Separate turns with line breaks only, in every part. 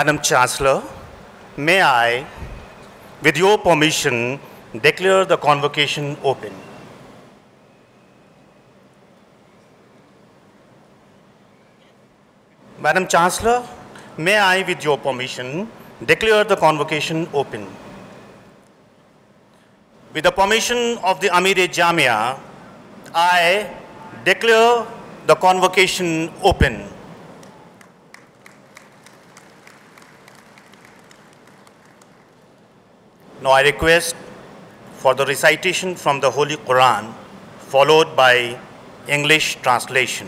Madam Chancellor, may I, with your permission, declare the convocation open. Madam Chancellor, may I, with your permission, declare the convocation open. With the permission of the Amir-e Jamia, I declare the convocation open. Now I request for the recitation from the Holy Quran, followed by English translation.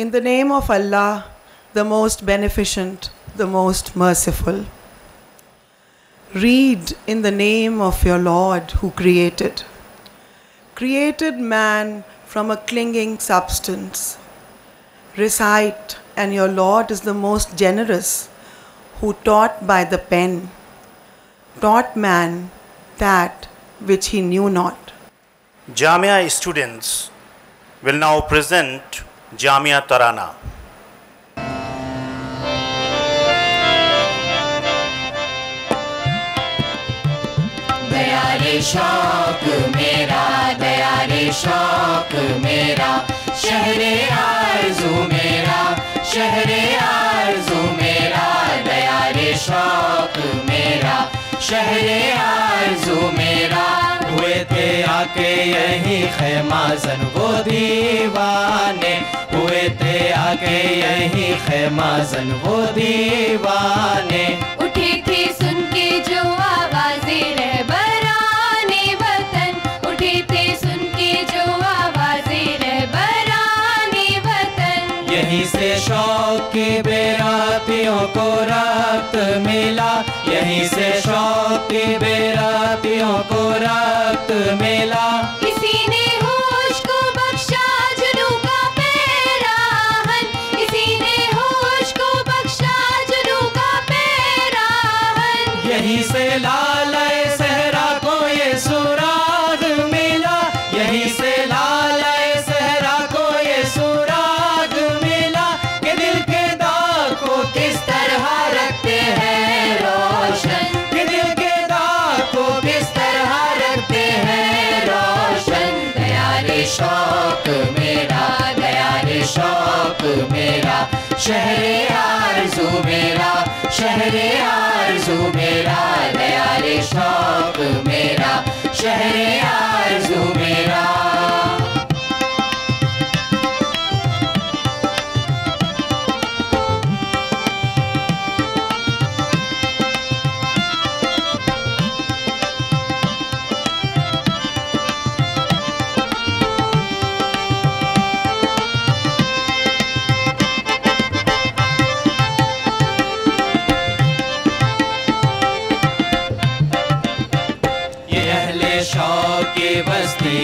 In the name of Allah, the most beneficent, the most merciful. Read in the name of your Lord who created. Created man from a clinging substance. Recite, and your Lord is the most generous, who taught by the pen, taught man that which he knew not.
Jamia students will now present Jamia
तराना। शौक मेरा दया रे शौक मेरा शहरे आरज़ू मेरा शहरे आरज़ू मेरा। शौक मेरा, शहरे आरज़ू मेरा,
हुए थे आके यही खेमा जन वो दीवाने, हुए थे आके यही खेमा जन वो दीवाने। बेरातियों को रक्त मिला यहीं से शौक की बेरातियों को रक्त मिला। शहरे आरज़ू मेरा शहरे आरज़ू मेरा दयाले शौक मेरा शहरे आरज़ू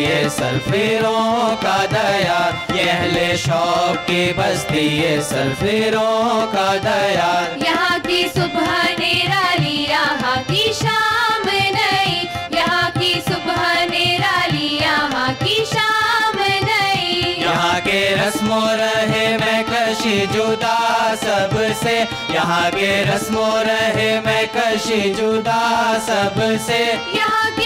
बस्ती है का दया। ये अहले शौक की बस्ती ये सरफिरों का दया।
यहाँ की सुबह निराली यहाँ की शाम नई। यहाँ की सुबह निराली यहाँ की शाम नई।
यहाँ के रस्मो रहे मैं कशी जुदा सबसे। यहाँ के रस्मो रहे मैं कशी जुदा सबसे।
यहाँ की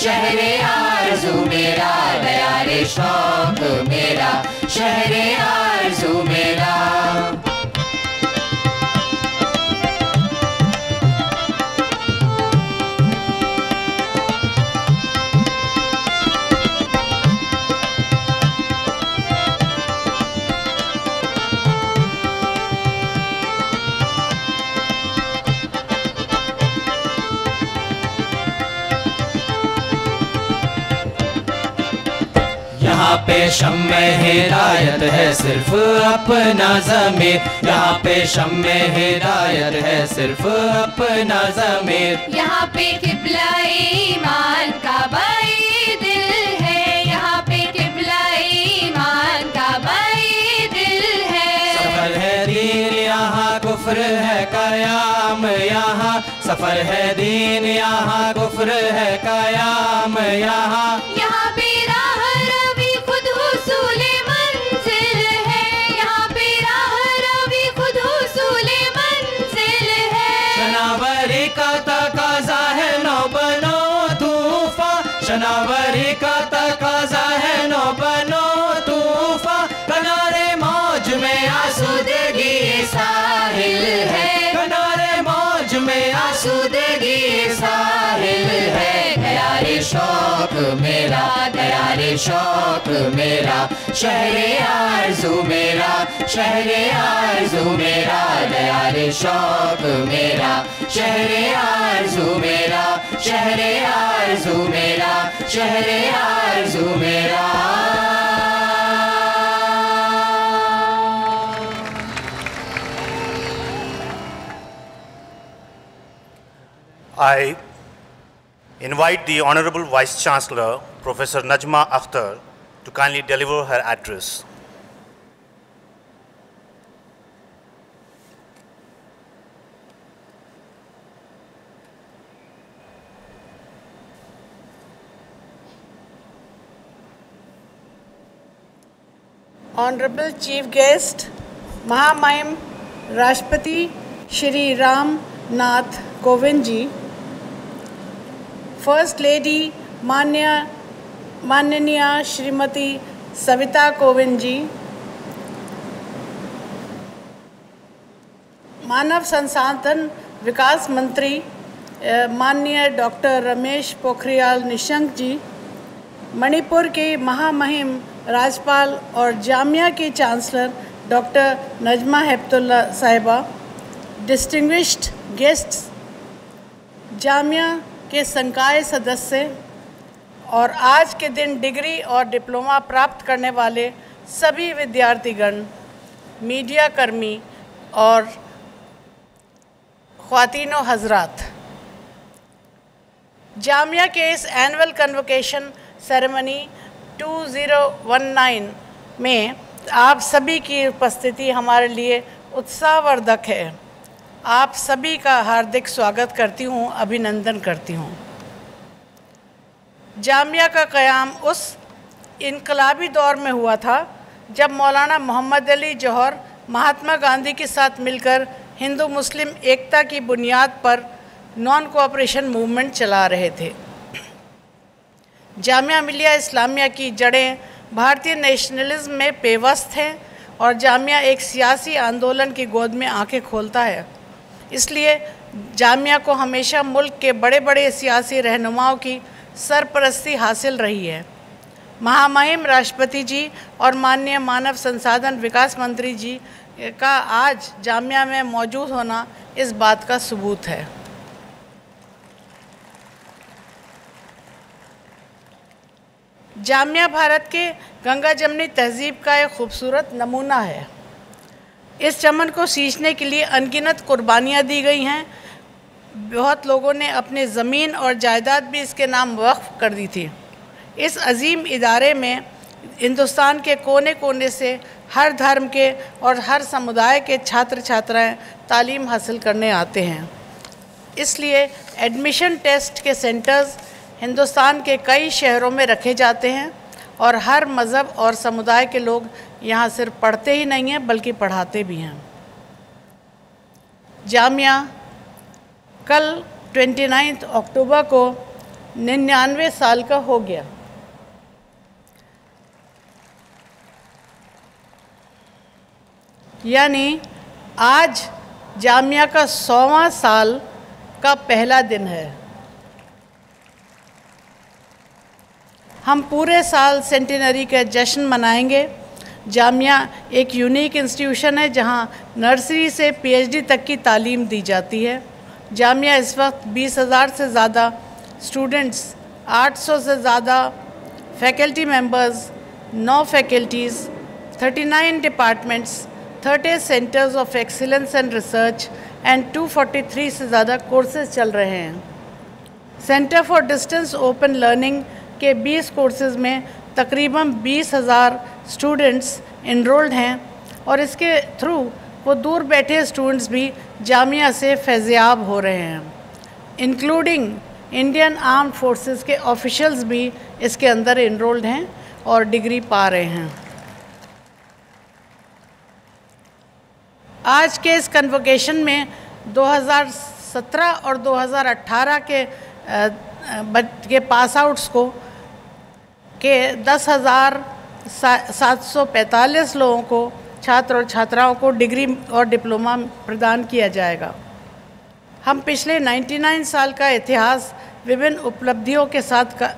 शहरे आरज़ू मेरा तैयारे शौक मेरा। शहरे आरज़ू मेरा यहाँ पे शम हिदायत है सिर्फ़ अपना जमीर। यहाँ पे शम हिदायत है सिर्फ़ अपना जमीर।
यहाँ पे किबला ईमान का बाई दिल है। यहाँ पे किबला ईमान का बाई दिल है।
सफ़र है दीन यहाँ कुफ्र है कयाम यहाँ। सफ़र है दीन यहाँ कुफ्र है कयाम यहाँ।
यहाँ पे
मेरा तैयारे शौक मेरा, शहरे आरज़ू मेरा, शहरे आरज़ू मेरा तैयारे शौक मेरा, शहरे आरज़ू मेरा, शहरे आरज़ू मेरा, शहरे आरज़ू मेरा।
I invite the Honorable Vice Chancellor, Professor Najma Akhtar, to kindly deliver her address.
Honorable Chief Guest, Mahamayam Rashpati Shri Ram Nath Kovind first lady मान्य माननीय श्रीमती सविता कोविंद जी मानव संसाधन विकास मंत्री माननीय डॉक्टर रमेश पोखरियाल निशंक जी मणिपुर के महामहिम राज्यपाल और जामिया के चांसलर डॉक्टर नजमा हेप्तुल्ला साहिबा डिस्टिंग्विश्ड गेस्ट्स जामिया के संकाय सदस्य और आज के दिन डिग्री और डिप्लोमा प्राप्त करने वाले सभी विद्यार्थीगण, मीडिया कर्मी और ख़वातीनो हजरात, जामिया के इस एनुअल कन्वोकेशन सेरेमनी 2019 में आप सभी की उपस्थिति हमारे लिए उत्साहवर्धक है। आप सभी का हार्दिक स्वागत करती हूँ, अभिनंदन करती हूँ। जामिया का क़याम उस इनकलाबी दौर में हुआ था, जब मौलाना मोहम्मद अली जौहर महात्मा गांधी के साथ मिलकर हिंदू मुस्लिम एकता की बुनियाद पर नॉन कोऑपरेशन मूवमेंट चला रहे थे। जामिया मिलिया इस्लामिया की जड़ें भारतीय नेशनलिज्म में पेवस्त हैं और जामिया एक सियासी आंदोलन की गोद में आँखें खोलता है। इसलिए जामिया को हमेशा मुल्क के बड़े बड़े सियासी रहनुमाओं की सरपरस्ती हासिल रही है। महामहिम राष्ट्रपति जी और माननीय मानव संसाधन विकास मंत्री जी का आज जामिया में मौजूद होना इस बात का सबूत है। जामिया भारत के गंगा जमनी तहजीब का एक खूबसूरत नमूना है। इस चमन को सींचने के लिए अनगिनत कुर्बानियाँ दी गई हैं। बहुत लोगों ने अपने ज़मीन और जायदाद भी इसके नाम वक्फ कर दी थी। इस अजीम इदारे में हिंदुस्तान के कोने कोने से हर धर्म के और हर समुदाय के छात्र छात्राएँ तालीम हासिल करने आते हैं। इसलिए एडमिशन टेस्ट के सेंटर्स हिंदुस्तान के कई शहरों में रखे जाते हैं और हर मज़हब और समुदाय के लोग यहाँ सिर्फ़ पढ़ते ही नहीं हैं, बल्कि पढ़ाते भी हैं। जामिया, कल 29 अक्टूबर को निन्यानवे साल का हो गया। यानी आज जामिया का सौवा साल का पहला दिन है। हम पूरे साल सेंटिनरी का जश्न मनाएँगे। जामिया एक यूनिक इंस्टीट्यूशन है जहाँ नर्सरी से पीएचडी तक की तालीम दी जाती है। जामिया इस वक्त बीस हज़ार से ज़्यादा स्टूडेंट्स 800 से ज़्यादा faculty members now faculties 39 departments 30 centres of excellence and research and 243 से ज़्यादा कोर्सेज चल रहे हैं। Centre for distance open learning के 20 कोर्सेज में तकरीबन बीस हज़ार स्टूडेंट्स इनरोल्ड हैं और इसके थ्रू वो दूर बैठे स्टूडेंट्स भी जामिया से फैज़याब हो रहे हैं इंक्लूडिंग इंडियन आर्म फोर्सेस के ऑफिशल्स भी इसके अंदर इनरोल्ड हैं और डिग्री पा रहे हैं। आज के इस कन्वोकेशन में 2017 और 2018 के के पास आउट्स को, के दस हज़ार सात सौ पैंतालीस लोगों को छात्र और छात्राओं को डिग्री और डिप्लोमा प्रदान किया जाएगा। हम पिछले 99 साल का इतिहास विभिन्न उपलब्धियों के साथ का,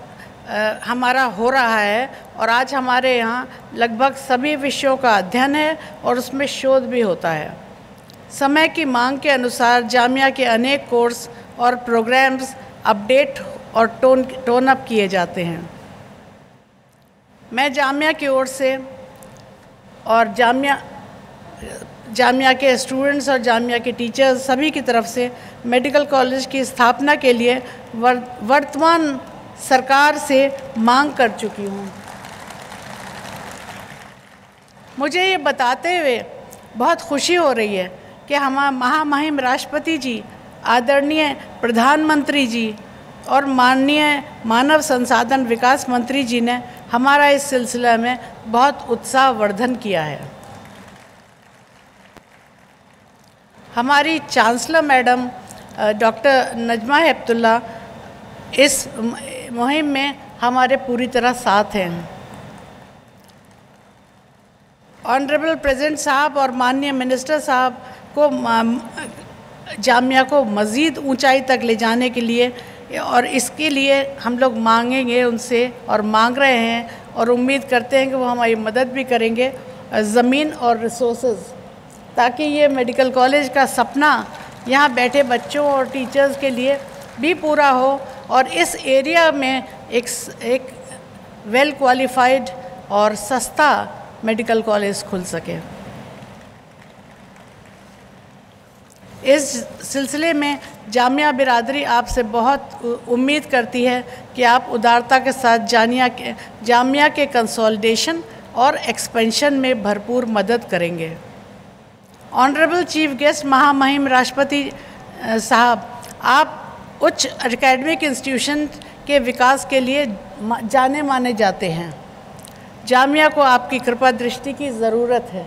अ, हमारा हो रहा है और आज हमारे यहाँ लगभग सभी विषयों का अध्ययन है और उसमें शोध भी होता है। समय की मांग के अनुसार जामिया के अनेक कोर्स और प्रोग्राम्स अपडेट और टोन टोन अप किए जाते हैं। मैं जामिया की ओर से और जामिया जामिया के स्टूडेंट्स और जामिया के टीचर्स सभी की तरफ़ से मेडिकल कॉलेज की स्थापना के लिए वर, वर्तमान सरकार से मांग कर चुकी हूँ। मुझे ये बताते हुए बहुत खुशी हो रही है कि हम महामहिम राष्ट्रपति जी आदरणीय प्रधानमंत्री जी और माननीय मानव संसाधन विकास मंत्री जी ने हमारा इस सिलसिले में बहुत उत्साहवर्धन किया है। हमारी chancellor madam doctor Najma Heptulla इस मुहिम में हमारे पूरी तरह साथ हैं। ऑनरेबल प्रेसिडेंट साहब और माननीय मिनिस्टर साहब को जामिया को मज़ीद ऊंचाई तक ले जाने के लिए और इसके लिए हम लोग मांगेंगे उनसे और मांग रहे हैं और उम्मीद करते हैं कि वो हमारी मदद भी करेंगे ज़मीन और रिसोर्स ताकि ये मेडिकल कॉलेज का सपना यहाँ बैठे बच्चों और टीचर्स के लिए भी पूरा हो और इस एरिया में एक एक वेल क्वालिफाइड और सस्ता मेडिकल कॉलेज खुल सके। इस सिलसिले में जामिया बिरादरी आपसे बहुत उम्मीद करती है कि आप उदारता के साथ जानिया के, जामिया के कंसोलिडेशन और एक्सपेंशन में भरपूर मदद करेंगे। ऑनरेबल चीफ गेस्ट महामहिम राष्ट्रपति साहब, आप उच्च एकेडमिक इंस्टीट्यूशन के विकास के लिए जाने माने जाते हैं। जामिया को आपकी कृपा दृष्टि की ज़रूरत है।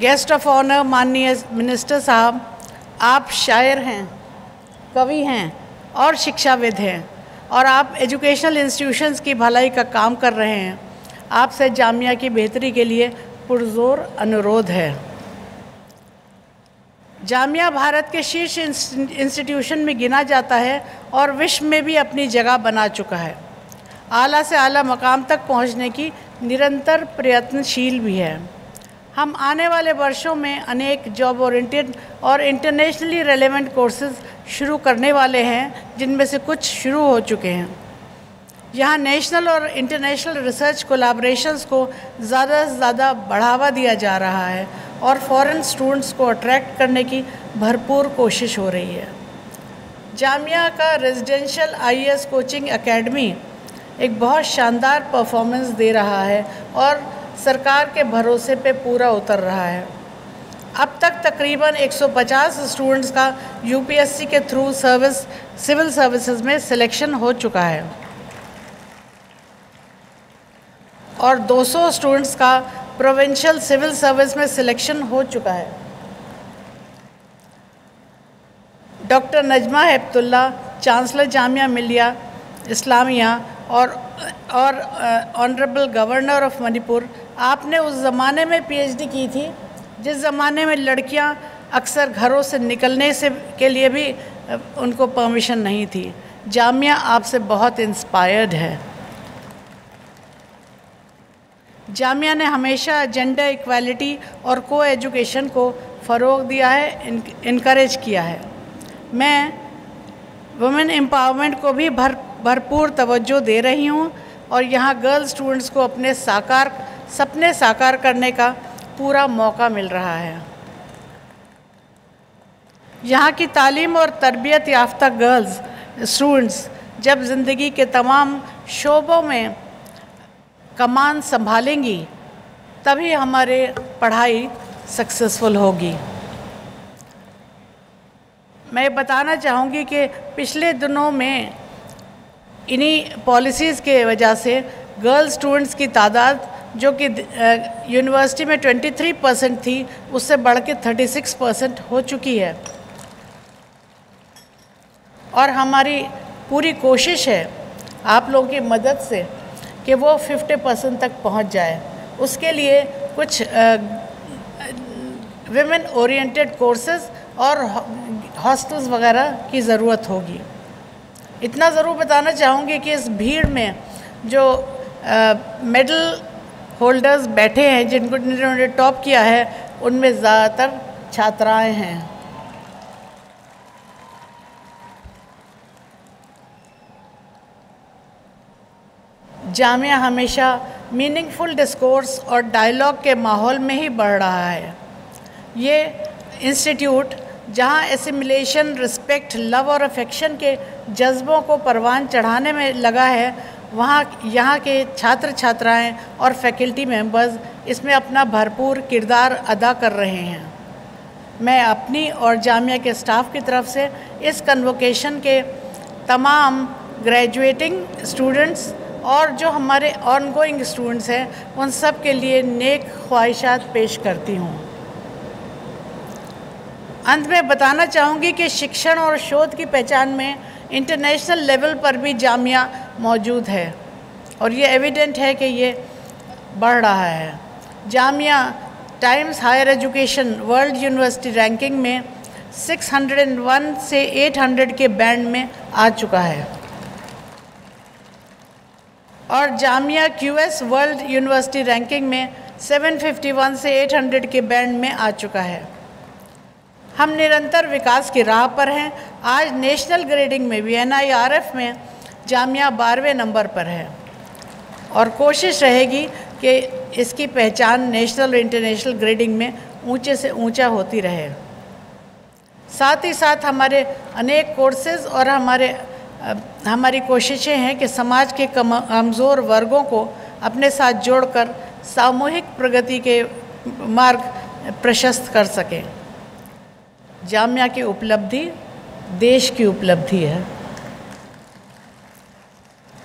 गेस्ट ऑफ़ ऑनर माननीय मिनिस्टर साहब आप शायर हैं, कवि हैं और शिक्षाविद हैं और आप एजुकेशनल इंस्टीट्यूशंस की भलाई का काम कर रहे हैं आपसे जामिया की बेहतरी के लिए पुरजोर अनुरोध है। जामिया भारत के शीर्ष इंस्टीट्यूशन में गिना जाता है और विश्व में भी अपनी जगह बना चुका है। आला से आला मकाम तक पहुँचने की निरंतर प्रयत्नशील भी है। हम आने वाले वर्षों में अनेक जॉब ओरिएंटेड और इंटरनेशनली रेलेवेंट कोर्सेज शुरू करने वाले हैं, जिनमें से कुछ शुरू हो चुके हैं। यहाँ नेशनल और इंटरनेशनल रिसर्च कोलाब्रेशंस को ज़्यादा से ज़्यादा बढ़ावा दिया जा रहा है और फॉरेन स्टूडेंट्स को अट्रैक्ट करने की भरपूर कोशिश हो रही है। जामिया का रेजिडेंशियल आईएएस कोचिंग एकेडमी एक बहुत शानदार परफॉर्मेंस दे रहा है और सरकार के भरोसे पे पूरा उतर रहा है। अब तक तकरीबन 150 स्टूडेंट्स का यूपीएससी के थ्रू सर्विस सिविल सर्विसेज़ में सिलेक्शन हो चुका है। और 200 स्टूडेंट्स का प्रोविंशियल सिविल सर्विस में सिलेक्शन हो चुका है। डॉक्टर नजमा हेप्तुल्ला चांसलर जामिया मिलिया, इस्लामिया और और ऑनरेबल गवर्नर ऑफ़ मणिपुर आपने उस ज़माने में पीएचडी की थी, जिस ज़माने में लड़कियाँ अक्सर घरों से निकलने से, के लिए भी उनको परमिशन नहीं थी। जामिया आपसे बहुत इंस्पायर्ड है। जामिया ने हमेशा जेंडर इक्वालिटी और को एजुकेशन को फ़रोग दिया है इनक्रेज किया है। मैं वुमेन एम्पावरमेंट को भी भर, भरपूर तवज्जो दे रही हूँ और यहाँ गर्ल स्टूडेंट्स को अपने साकार सपने साकार करने का पूरा मौका मिल रहा है। यहाँ की तालीम और तरबियत याफ्ता गर्ल्स, स्टूडेंट्स, जब ज़िंदगी के तमाम शोबों में कमान संभालेंगी, तभी हमारे पढ़ाई सक्सेसफुल होगी। मैं बताना चाहूँगी कि पिछले दिनों में इन्हीं पॉलिसीज़ के वजह से गर्ल स्टूडेंट्स की तादाद जो कि यूनिवर्सिटी में 23 परसेंट थी, उससे बढ़ के 36 परसेंट हो चुकी है। और हमारी पूरी कोशिश है आप लोगों की मदद से कि वो 50 परसेंट तक पहुँच जाए। उसके लिए कुछ विमेन ओरिएंटेड कोर्सेज और हॉस्टल्स वगैरह की ज़रूरत होगी। इतना ज़रूर बताना चाहूँगी कि इस भीड़ में जो मेडल होल्डर्स बैठे हैं, जिनको जिन्होंने टॉप किया है, उनमें ज़्यादातर छात्राएँ हैं। जामिया हमेशा मीनिंगफुल डिस्कोर्स और डायलॉग के माहौल में ही बढ़ रहा है। ये इंस्टीट्यूट जहाँ एसिमिलेशन रिस्पेक्ट लव और अफेक्शन के जज्बों को परवान चढ़ाने में लगा है वहाँ, यहाँ के छात्र छात्राएँ और फैकल्टी मेंबर्स इसमें अपना भरपूर किरदार अदा कर रहे हैं। मैं अपनी और जामिया के स्टाफ की तरफ़ से इस कन्वोकेशन के तमाम ग्रेजुएटिंग स्टूडेंट्स और जो हमारे ऑनगोइंग स्टूडेंट्स हैं, उन सब के लिए नेक ख्वाहिशात पेश करती हूँ। अंत में बताना चाहूँगी कि शिक्षण और शोध की पहचान में इंटरनेशनल लेवल पर भी जामिया मौजूद है। और ये एविडेंट है कि ये बढ़ रहा है। Jamia Times Higher Education World University ranking में 601 से 800 के बैंड में आ चुका है। और Jamia QS World University ranking में 751 से 800 के बैंड में आ चुका है। हम निरंतर विकास की राह पर हैं। आज नेशनल ग्रेडिंग में भी एन में जामिया बारहवें नंबर पर है। और कोशिश रहेगी कि इसकी पहचान नेशनल और इंटरनेशनल ग्रेडिंग में ऊँचे से ऊँचा होती रहे। साथ ही साथ हमारे अनेक कोर्सेज और हमारे हमारी कोशिशें हैं कि समाज के कमज़ोर वर्गों को अपने साथ जोड़कर सामूहिक प्रगति के मार्ग प्रशस्त कर सकें। जामिया की उपलब्धि देश की उपलब्धि है।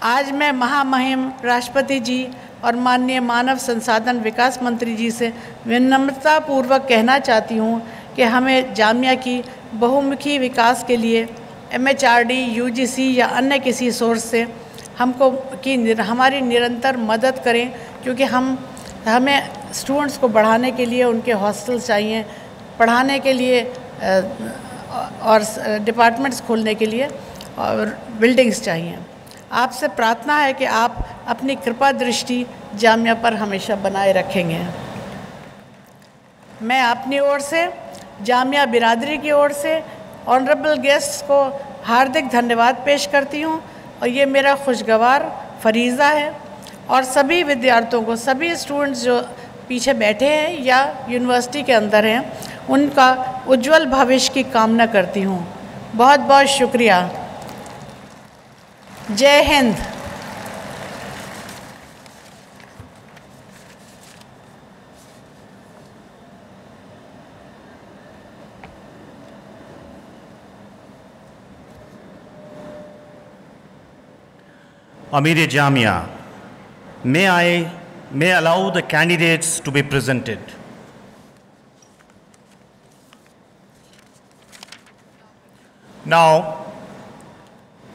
आज मैं महामहिम राष्ट्रपति जी और माननीय मानव संसाधन विकास मंत्री जी से विनम्रता पूर्वक कहना चाहती हूँ कि हमें जामिया की बहुमुखी विकास के लिए M H R D U G C या अन्य किसी सोर्स से हमको की निर, हमारी निरंतर मदद करें क्योंकि हम हमें स्टूडेंट्स को बढ़ाने के लिए उनके हॉस्टल्स चाहिए पढ़ाने के लिए और डिपार्टमेंट्स खोलने के लिए और बिल्डिंग्स चाहिए। आपसे प्रार्थना है कि आप अपनी कृपा दृष्टि जामिया पर हमेशा बनाए रखेंगे। मैं अपनी ओर से, जामिया बिरादरी की ओर से ऑनरेबल गेस्ट को हार्दिक धन्यवाद पेश करती हूँ। और ये मेरा खुशगवार फरीज़ा है। और सभी विद्यार्थियों को, सभी स्टूडेंट्स जो पीछे बैठे हैं या यूनिवर्सिटी के अंदर हैं, उनका उज्जवल भविष्य की कामना करती हूँ। बहुत बहुत शुक्रिया। Jai Hind.
Amir Jamia, may I may allow the candidates to be presented. Now,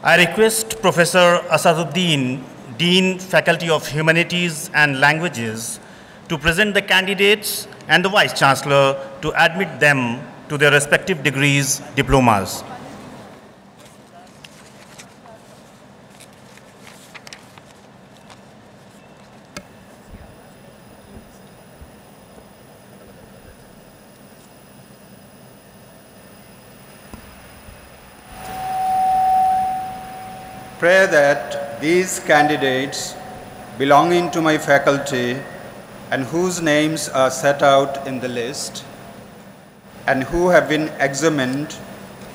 I request Professor Asaduddin, Dean, Faculty of Humanities and Languages, to present the candidates and the Vice Chancellor to admit them to their respective degrees, diplomas.
I pray that these candidates belonging to my faculty and whose names are set out in the list and who have been examined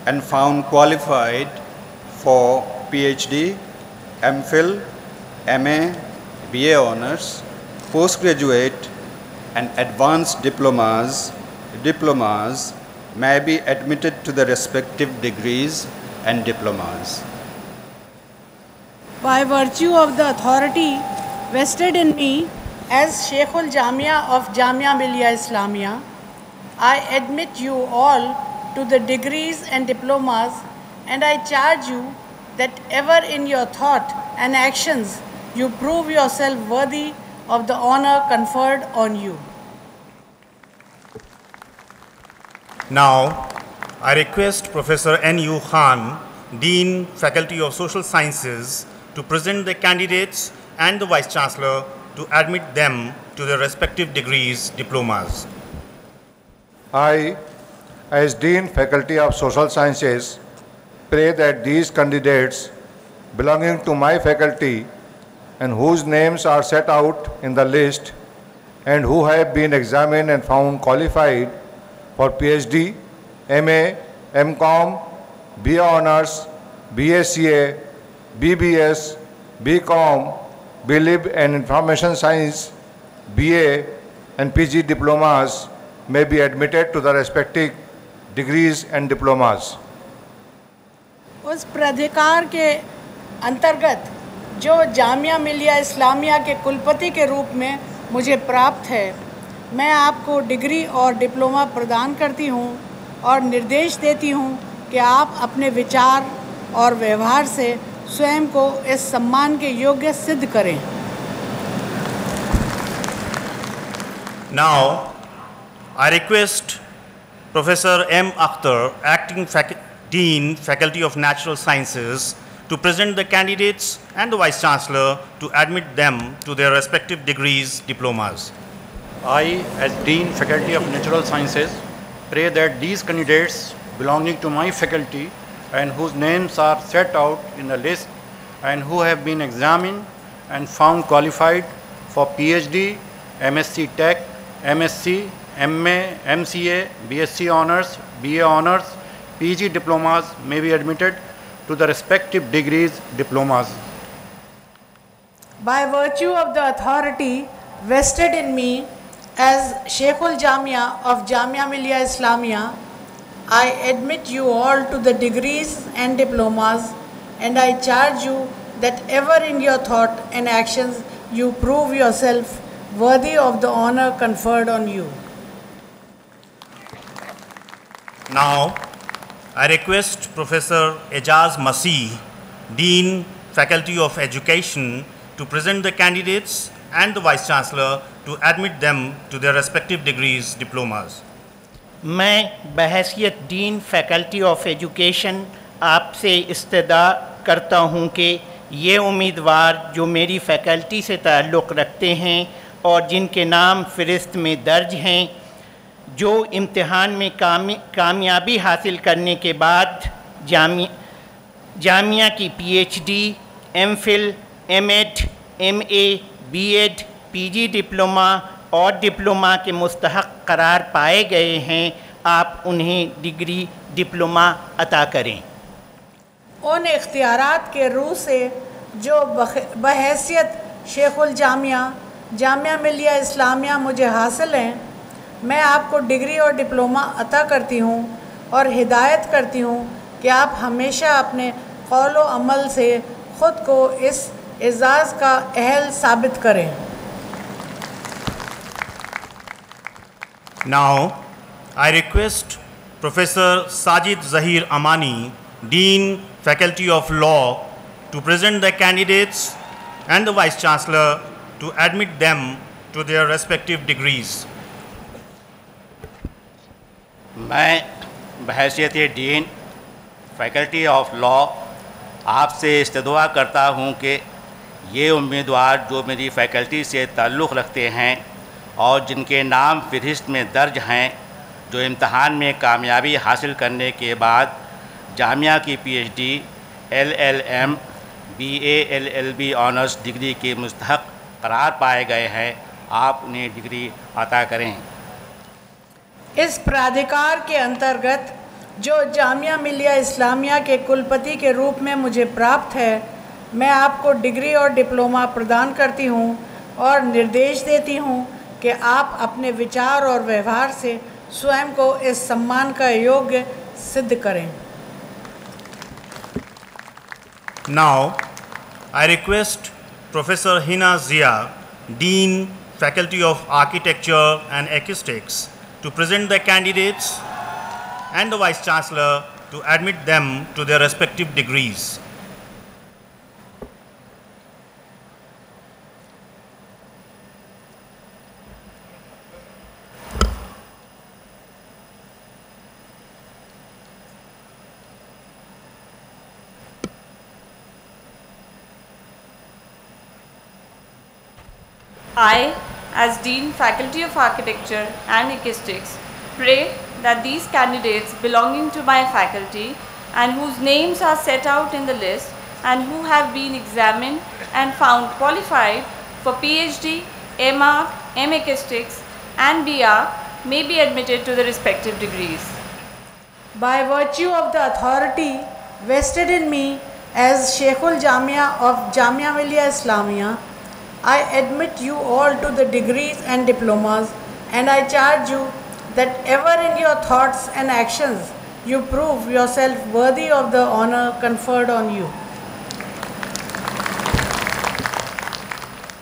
and found qualified for PhD, MPhil, MA, BA honors, postgraduate and advanced diplomas, diplomas may be admitted to the respective degrees and diplomas.
By virtue of the authority vested in me as Sheikhul Jamia of Jamia Millia Islamia, I admit you all to the degrees and diplomas and I charge you that ever in your thought and actions you prove yourself worthy of the honor conferred on you.
Now, I request Professor N.U. Khan, Dean, Faculty of Social Sciences, to present the candidates and the Vice Chancellor to admit them to their respective degrees, diplomas.
I, as Dean Faculty of Social Sciences, pray that these candidates belonging to my faculty and whose names are set out in the list and who have been examined and found qualified for PhD, MA, MCOM, BA Honors, BSCA, BBS, BCom, BLib and Information Science, BA and PG diplomas may be admitted to the respective degrees and diplomas.
उस प्राधिकार के अंतर्गत जो जामिया मिलिया इस्लामिया के कुलपति के रूप में मुझे प्राप्त है मैं आपको डिग्री और डिप्लोमा प्रदान करती हूँ और निर्देश देती हूँ कि आप अपने विचार और व्यवहार से स्वयं को इस सम्मान के योग्य सिद्ध करें
Now, I request Professor M. Akhtar, Acting Fac- Dean, Faculty of Natural Sciences, to present the candidates and the Vice Chancellor to admit them to their respective degrees, diplomas.
I, as Dean, Faculty of Natural Sciences, pray that these candidates belonging to my faculty and whose names are set out in the list and who have been examined and found qualified for PhD, MSc Tech, MSc, MA, MCA, BSc Honors, BA Honors, PG diplomas may be admitted to the respective degrees diplomas.
by virtue of the authority vested in me as Sheikhul Jamia of Jamia Millia Islamia, I admit you all to the degrees and diplomas and I charge you that ever in your thought and actions you prove yourself worthy of the honor conferred on you.
Now, I request Professor Ejaz Masih, Dean, Faculty of Education, to present the candidates and the Vice Chancellor to admit them to their respective degrees, diplomas.
मैं बहसीत dean faculty of education आपसे इस्तदा करता हूँ कि ये उम्मीदवार जो मेरी फैकल्टी से ताल्लुक़ रखते हैं और जिनके नाम फ़हरिस्त में दर्ज हैं जो इम्तहान में कामी कामयाबी हासिल करने के बाद जामी जामिया की PhD, MPhil, MEd, MA, BEd, PG diploma और डिप्लोमा के मुस्तक करार पाए गए हैं, आप उन्हें डिग्री, डिप्लोमा अता करें।
उन इख्तियारात के रूह से जो बहैसियत शेखुल जामिया जामिया मिलिया इस्लामिया मुझे हासिल हैं, मैं आपको डिग्री और डिप्लोमा अता करती हूँ और हिदायत करती हूँ कि आप हमेशा अपने कौल अमल से ख़ुद को इस एज़ाज़ का अहल साबित करें।
Now, I request Professor Sajid Zahir Amani, Dean, Faculty of Law, to present the candidates and the Vice Chancellor to admit them to their respective degrees.
मैं बहसीत डीन फैकल्टी ऑफ़ लॉ आपसे इस्तदवा करता हूँ कि ये उम्मीदवार जो मेरी फ़ैकल्टी से ताल्लुक़ रखते हैं और जिनके नाम फहरिस्त में दर्ज हैं जो इम्तहान में कामयाबी हासिल करने के बाद जामिया की PhD, LLM, LLB honours degree के मुस्तक करार पाए गए हैं। आप उन्हें डिग्री अता करें।
इस प्राधिकार के अंतर्गत जो जामिया मिलिया इस्लामिया के कुलपति के रूप में मुझे प्राप्त है मैं आपको डिग्री और डिप्लोमा प्रदान करती हूँ और निर्देश देती हूँ कि आप अपने विचार और व्यवहार से स्वयं को इस सम्मान का योग्य सिद्ध करें।
Now I request professor Hina Zia dean faculty of architecture and ekistics to present the candidates and the vice chancellor to admit them to their respective degrees
I, as Dean Faculty of Architecture and Acoustics, pray that these candidates belonging to my faculty and whose names are set out in the list and who have been examined and found qualified for PhD, MArch, M Acoustics and BR may be admitted to the respective degrees.
By virtue of the authority vested in me as Sheikhul Jamia of Jamia Millia Islamia, I admit you all to the degrees and diplomas and I charge you that ever in your thoughts and actions you prove yourself worthy of the honor conferred on you.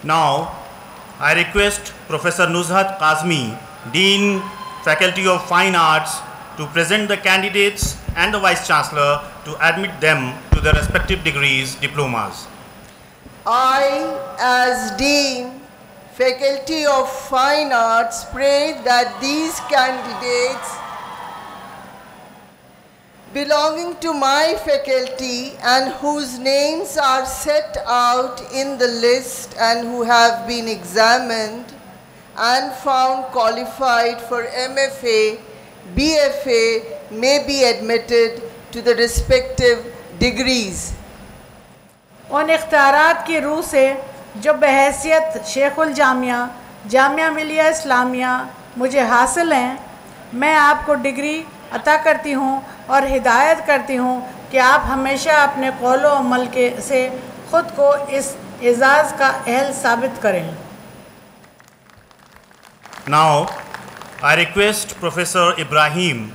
Now, I request Professor Nuzhat Kazmi, Dean, Faculty of Fine Arts, to present the candidates and the Vice Chancellor to admit them to their respective degrees, diplomas.
I, as Dean, Faculty of Fine Arts, pray that these candidates belonging to my faculty and whose names are set out in the list and who have been examined and found qualified for MFA, BFA may be admitted to the respective degrees.
उन इख्तियारात की रूह से जो बहैसियत शेखुल जामिया जामिया मिलिया इस्लामिया मुझे हासिल हैं मैं आपको डिग्री अता करती हूँ और हिदायत करती हूँ कि आप हमेशा अपने कौल अमल के से ख़ुद को इस एज़ाज़ का अहल साबित करें।
Now, I request Professor Ibrahim,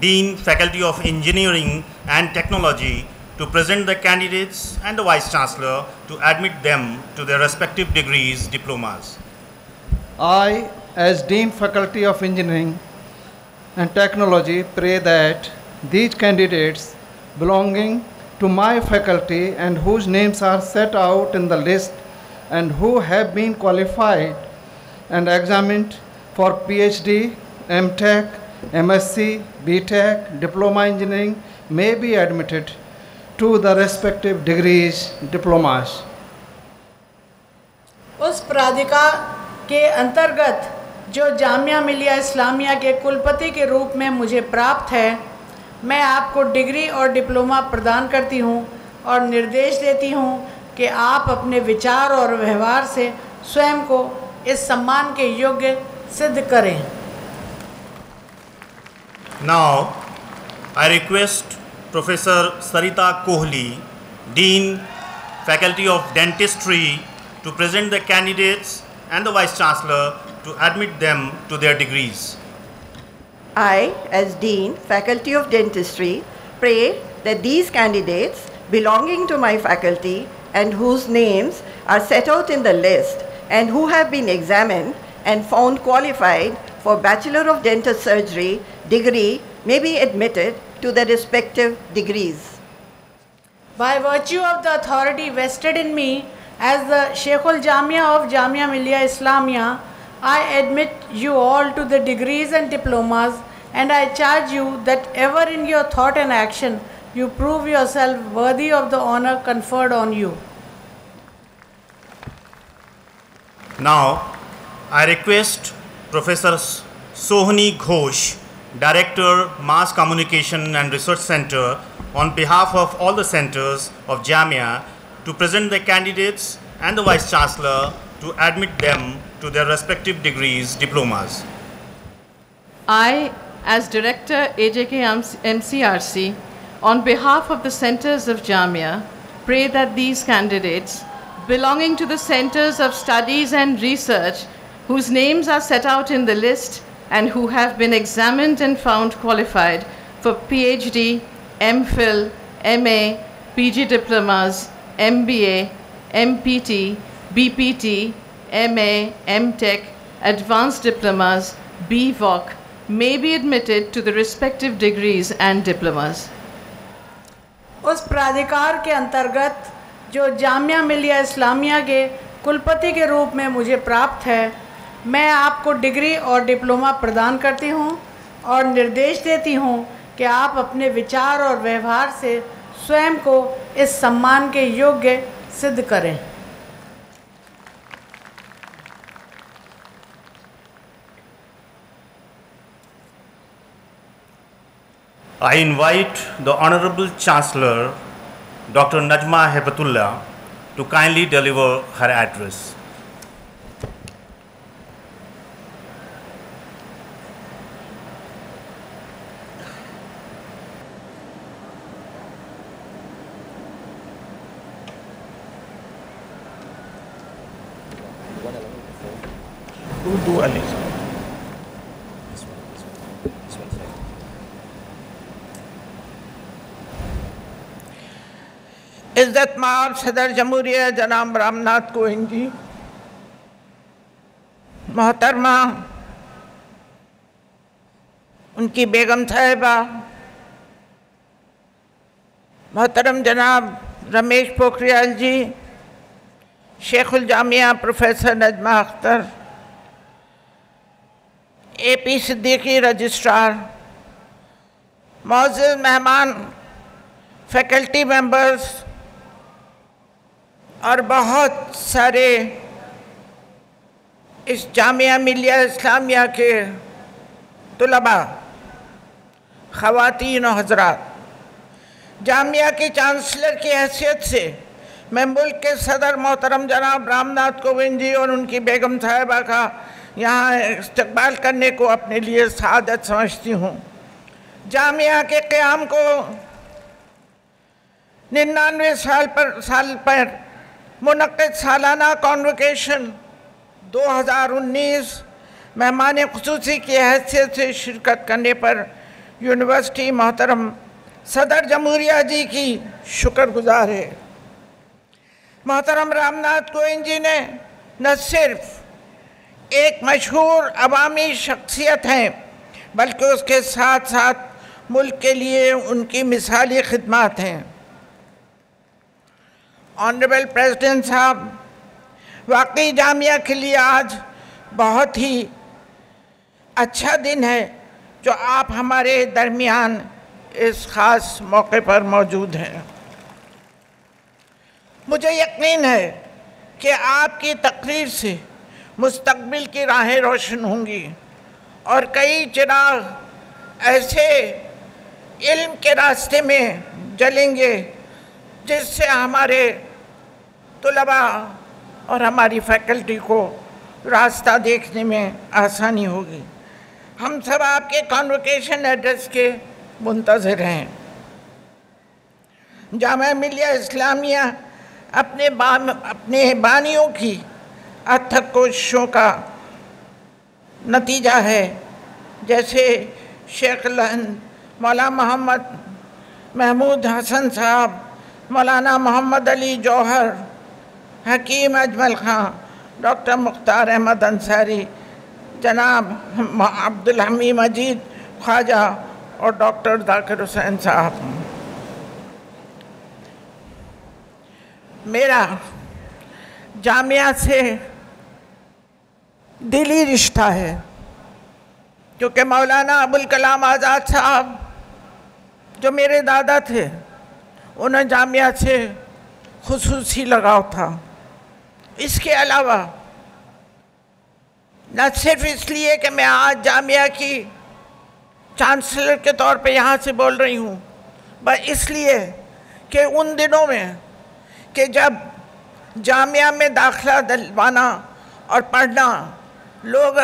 Dean, Faculty of Engineering and Technology, to present the candidates and the Vice Chancellor to admit them to their respective degrees, diplomas.
I, as Dean Faculty of Engineering and Technology, pray that these candidates belonging to my faculty and whose names are set out in the list and who have been qualified and examined for PhD, MTech, MSc, BTech, Diploma Engineering may be admitted to the respective degrees, diplomas.
उस प्राधिकार के अंतर्गत जो जामिया मिलिया इस्लामिया के कुलपति के रूप में मुझे प्राप्त है मैं आपको डिग्री और डिप्लोमा प्रदान करती हूँ और निर्देश देती हूँ कि आप अपने विचार और व्यवहार से स्वयं को इस सम्मान के योग्य सिद्ध करें
Now, I request Professor Sarita Kohli, Dean, Faculty of Dentistry, to present the candidates and the Vice Chancellor to admit them to their degrees.
I, as Dean, Faculty of Dentistry, pray that these candidates belonging to my faculty and whose names are set out in the list and who have been examined and found qualified for Bachelor of Dental Surgery degree may be admitted to the respective degrees.
By virtue of the authority vested in me as the Sheikhul Jamia of Jamia Millia Islamia, I admit you all to the degrees and diplomas and I charge you that ever in your thought and action you prove yourself worthy of the honor conferred on you.
Now, I request Professor Sohani Ghosh, Director, Mass Communication and Research Center, on behalf of all the centers of Jamia, to present the candidates and the Vice Chancellor to admit them to their respective degrees, diplomas.
I, as Director AJK MCRC, on behalf of the centers of Jamia, pray that these candidates, belonging to the centers of studies and research, whose names are set out in the list and who have been examined and found qualified for PhD, MPhil, MA, PG diplomas, MBA, MPT, BPT, MA, MTech, advanced diplomas, BVOC, may be admitted to the respective degrees and diplomas.
उस प्राधिकार के अंतर्गत जो जामिया मिलिया इस्लामिया के कुलपति के रूप में मुझे प्राप्त है मैं आपको डिग्री और डिप्लोमा प्रदान करती हूँ और निर्देश देती हूँ कि आप अपने विचार और व्यवहार से स्वयं को इस सम्मान के योग्य सिद्ध करें।
I invite the honourable chancellor doctor Najma Heptulla to kindly deliver her address Urdu Ali.
इज़्ज़त मार सदर जमहूरिया जनाब रामनाथ कोविंद जी मोहतरमा, उनकी बेगम साहिबा मोहतरम जनाब रमेश पोखरियाल जी, शेखुल Jamia, professor Najma Akhtar A P Siddiqui registrar Moz मेहमान फैकल्टी मेंबर्स और बहुत सारे इस जामिया मिलिया इस्लामिया के तलबा, ख़वातीन हजरात। जामिया की चांसलर की हैसियत से मैं मुल्क के सदर मोहतरम जनाब रामनाथ कोविंद जी और उनकी बेगम साहिबा का यहाँ इस्तकबाल करने को अपने लिए सादत समझती हूँ। जामिया के क़्याम को निन्यानवे साल पर साल पर मनद सालाना कॉन्वोकेशन 2019 मेहमान खसूसी की हैसियत से शिरकत करने पर यूनिवर्सिटी मोहतरम सदर जमहूरिया जी की शुक्रगुजार है। मोहतरम रामनाथ कोविंद जी ने न सिर्फ़ एक मशहूर अवामी शख्सियत हैं, बल्कि उसके साथ साथ मुल्क के लिए उनकी मिसाली खिदमत हैं। ऑनरेबल प्रेसिडेंट साहब, वाकई जामिया के लिए आज बहुत ही अच्छा दिन है, जो आप हमारे दरमियान इस ख़ास मौके पर मौजूद हैं। मुझे यकीन है कि आपकी तकरीर से मुस्तकबिल की राहें रोशन होंगी। और कई चिराग ऐसे इल्म के रास्ते में जलेंगे, जिससे हमारे तलबा और हमारी फैकल्टी को रास्ता देखने में आसानी होगी। हम सब आपके कॉन्वोकेशन एड्रेस के मुंतज़र हैं। जामा मिलिया इस्लामिया अपने बाम अपने बानियों की अथक कोशिशों का नतीजा है। जैसे शेख लन मौला मोहम्मद महमूद हसन साहब, मौलाना मोहम्मद अली जौहर, हकीम अजमल ख़ान डॉक्टर मुख्तार अहमद अंसारी, जनाब अब्दुल हमी मजीद ख्वाजा और डॉक्टर जाकिर हुसैन साहब। मेरा जामिया से दिली रिश्ता है। क्योंकि मौलाना अबुल कलाम आज़ाद साहब जो मेरे दादा थे, उन्हें जामिया से खसूसी लगाव था। इसके अलावा न सिर्फ़ इसलिए कि मैं आज जामिया की चांसलर के तौर पे यहाँ से बोल रही हूँ, बस इसलिए कि उन दिनों में कि जब जामिया में दाखला दिलवाना और पढ़ना लोग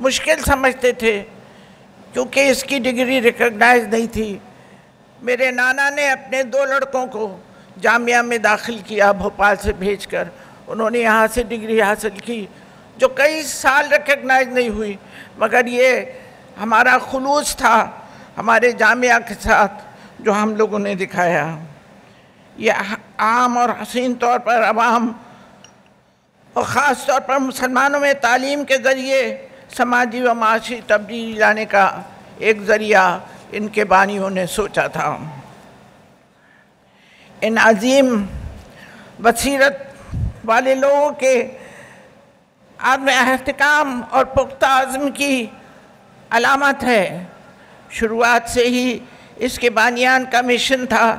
मुश्किल समझते थे, क्योंकि इसकी डिग्री रिकग्नाइज नहीं थी। मेरे नाना ने अपने दो लड़कों को जामिया में दाखिल किया, भोपाल से भेजकर। उन्होंने यहाँ से डिग्री हासिल की, जो कई साल रिकग्नाइज नहीं हुई। मगर ये हमारा खलूस था, हमारे जामिया के साथ, जो हम लोगों ने दिखाया। ये आम और हसीन तौर पर अवाम और ख़ास तौर पर मुसलमानों में तालीम के ज़रिए समाजी व माशी तब्दीली लाने का एक ज़रिया इनके बानियों ने सोचा था। इन अजीम बसीरत वाले लोगों के आदम अहतकाम और पुख्ता आज़म की अलामत है। शुरुआत से ही इसके बानियान का मिशन था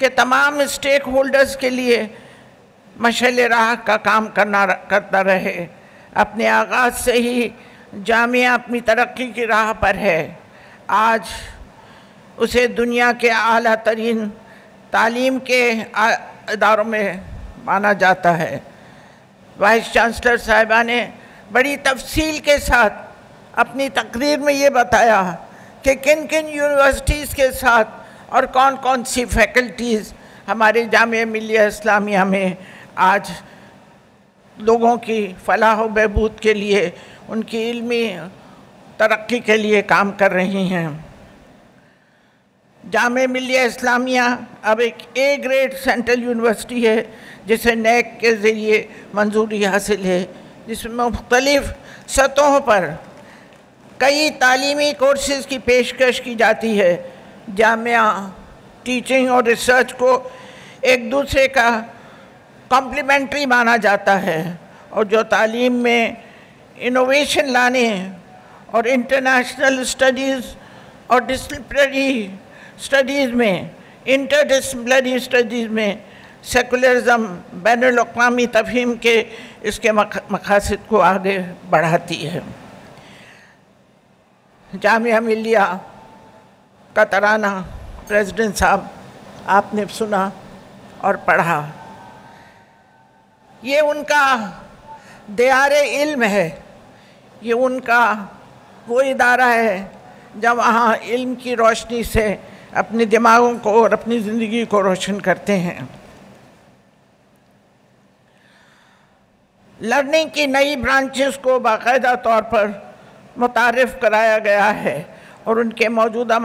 कि तमाम स्टेक होल्डर्स के लिए मशल राह का काम करना करता रहे। अपने आगाज़ से ही जामिया अपनी तरक्की की राह पर है। आज उसे दुनिया के आला तरीन तालीम के इदारों में माना जाता है। वाइस चांसलर साहिबा ने बड़ी तफसील के साथ अपनी तकरीर में ये बताया कि किन किन यूनिवर्सिटीज़ के साथ और कौन कौन सी फैकल्टीज़ हमारे जामिया मिलिया इस्लामिया में आज लोगों की फलाह बहबूद के लिए, उनकी इल्मी तरक्की के लिए काम कर रही हैं। जाम मिलिया इस्लामिया अब एक ए ग्रेड सेंट्रल यूनिवर्सिटी है, जिसे नैक के ज़रिए मंजूरी हासिल है। जिसमें मुख्तलिफ़ सतहों पर कई तालीमी कोर्सेज़ की पेशकश की जाती है। जामिया टीचिंग और रिसर्च को एक दूसरे का कॉम्प्लीमेंट्री माना जाता है और जो तालीम में इनोवेशन लाने और इंटरनेशनल स्टडीज़ और डिसिप्लिनरी स्टडीज़ में इंटरडिसिप्लिनरी स्टडीज़ में सेकुलरिज्म बैन अवी तफहीम के इसके मकासद को आगे बढ़ाती है। जामिया मिलिया का तराना प्रेसिडेंट साहब आपने सुना और पढ़ा। ये उनका दियार इल्म है। ये उनका वो इदारा है जब वहाँ इल्म की रोशनी से अपने दिमागों को और अपनी ज़िंदगी को रोशन करते हैं। लर्निंग की नई ब्रांचेस को बाकायदा तौर पर मुतारफ़ कराया गया है और उनके मौजूदा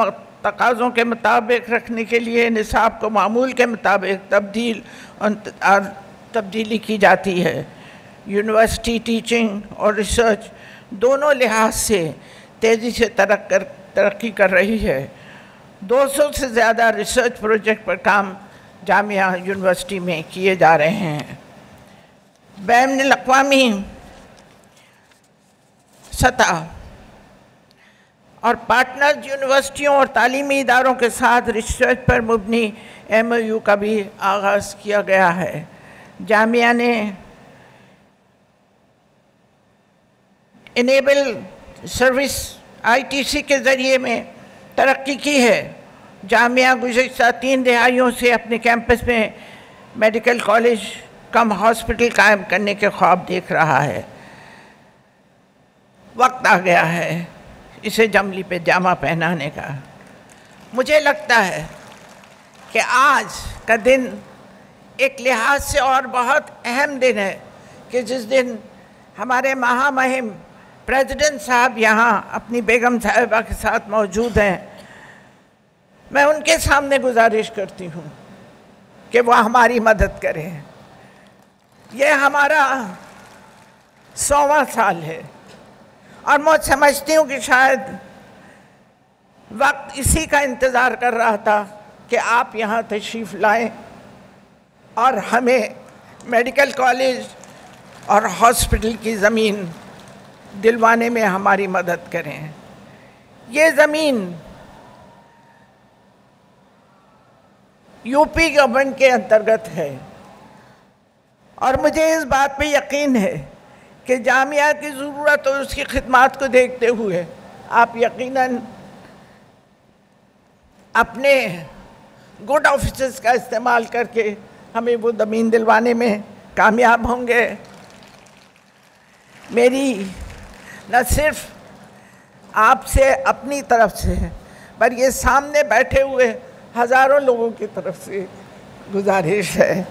तकाज़ों के मुताबिक रखने के लिए, निसाब को मामूल के मुताबिक तब्दील और तब्दीली की जाती है। यूनिवर्सिटी टीचिंग और रिसर्च दोनों लिहाज से तेज़ी से तरक कर, तरक्की कर रही है। 200 से ज़्यादा रिसर्च प्रोजेक्ट पर काम जामिया यूनिवर्सिटी में किए जा रहे हैं। बैन अवी सतह और पार्टनर्स यूनिवर्सिटियों और तालीमी इदारों के साथ रिसर्च पर मुबनी एम का भी आगाज़ किया गया है। जामिया ने इनेबल सर्विस आईटीसी के ज़रिए में तरक्की की है। जामिया गुज़श्त तीन दिहाइयों से अपने कैंपस में मेडिकल कॉलेज कम हॉस्पिटल कायम करने के ख्वाब देख रहा है। वक्त आ गया है इसे जमली पे जामा पहनाने का। मुझे लगता है कि आज का दिन एक लिहाज से और बहुत अहम दिन है कि जिस दिन हमारे महामहिम प्रेसिडेंट साहब यहाँ अपनी बेगम साहिबा के साथ मौजूद हैं, मैं उनके सामने गुजारिश करती हूँ कि वह हमारी मदद करें। ये हमारा सौवा साल है और मैं समझती हूँ कि शायद वक्त इसी का इंतज़ार कर रहा था कि आप यहाँ तशरीफ़ लाएँ। और हमें मेडिकल कॉलेज और हॉस्पिटल की ज़मीन दिलवाने में हमारी मदद करें। ये ज़मीन यूपी गवर्नमेंट के अंतर्गत है। और मुझे इस बात पे यकीन है कि जामिया की ज़रूरत और उसकी खिदमत को देखते हुए आप यकीनन अपने गुड ऑफ़िस का इस्तेमाल करके हमें वो ज़मीन दिलवाने में कामयाब होंगे। मेरी न सिर्फ़ आपसे, अपनी तरफ़ से पर ये सामने बैठे हुए हज़ारों लोगों की तरफ़ से गुजारिश है।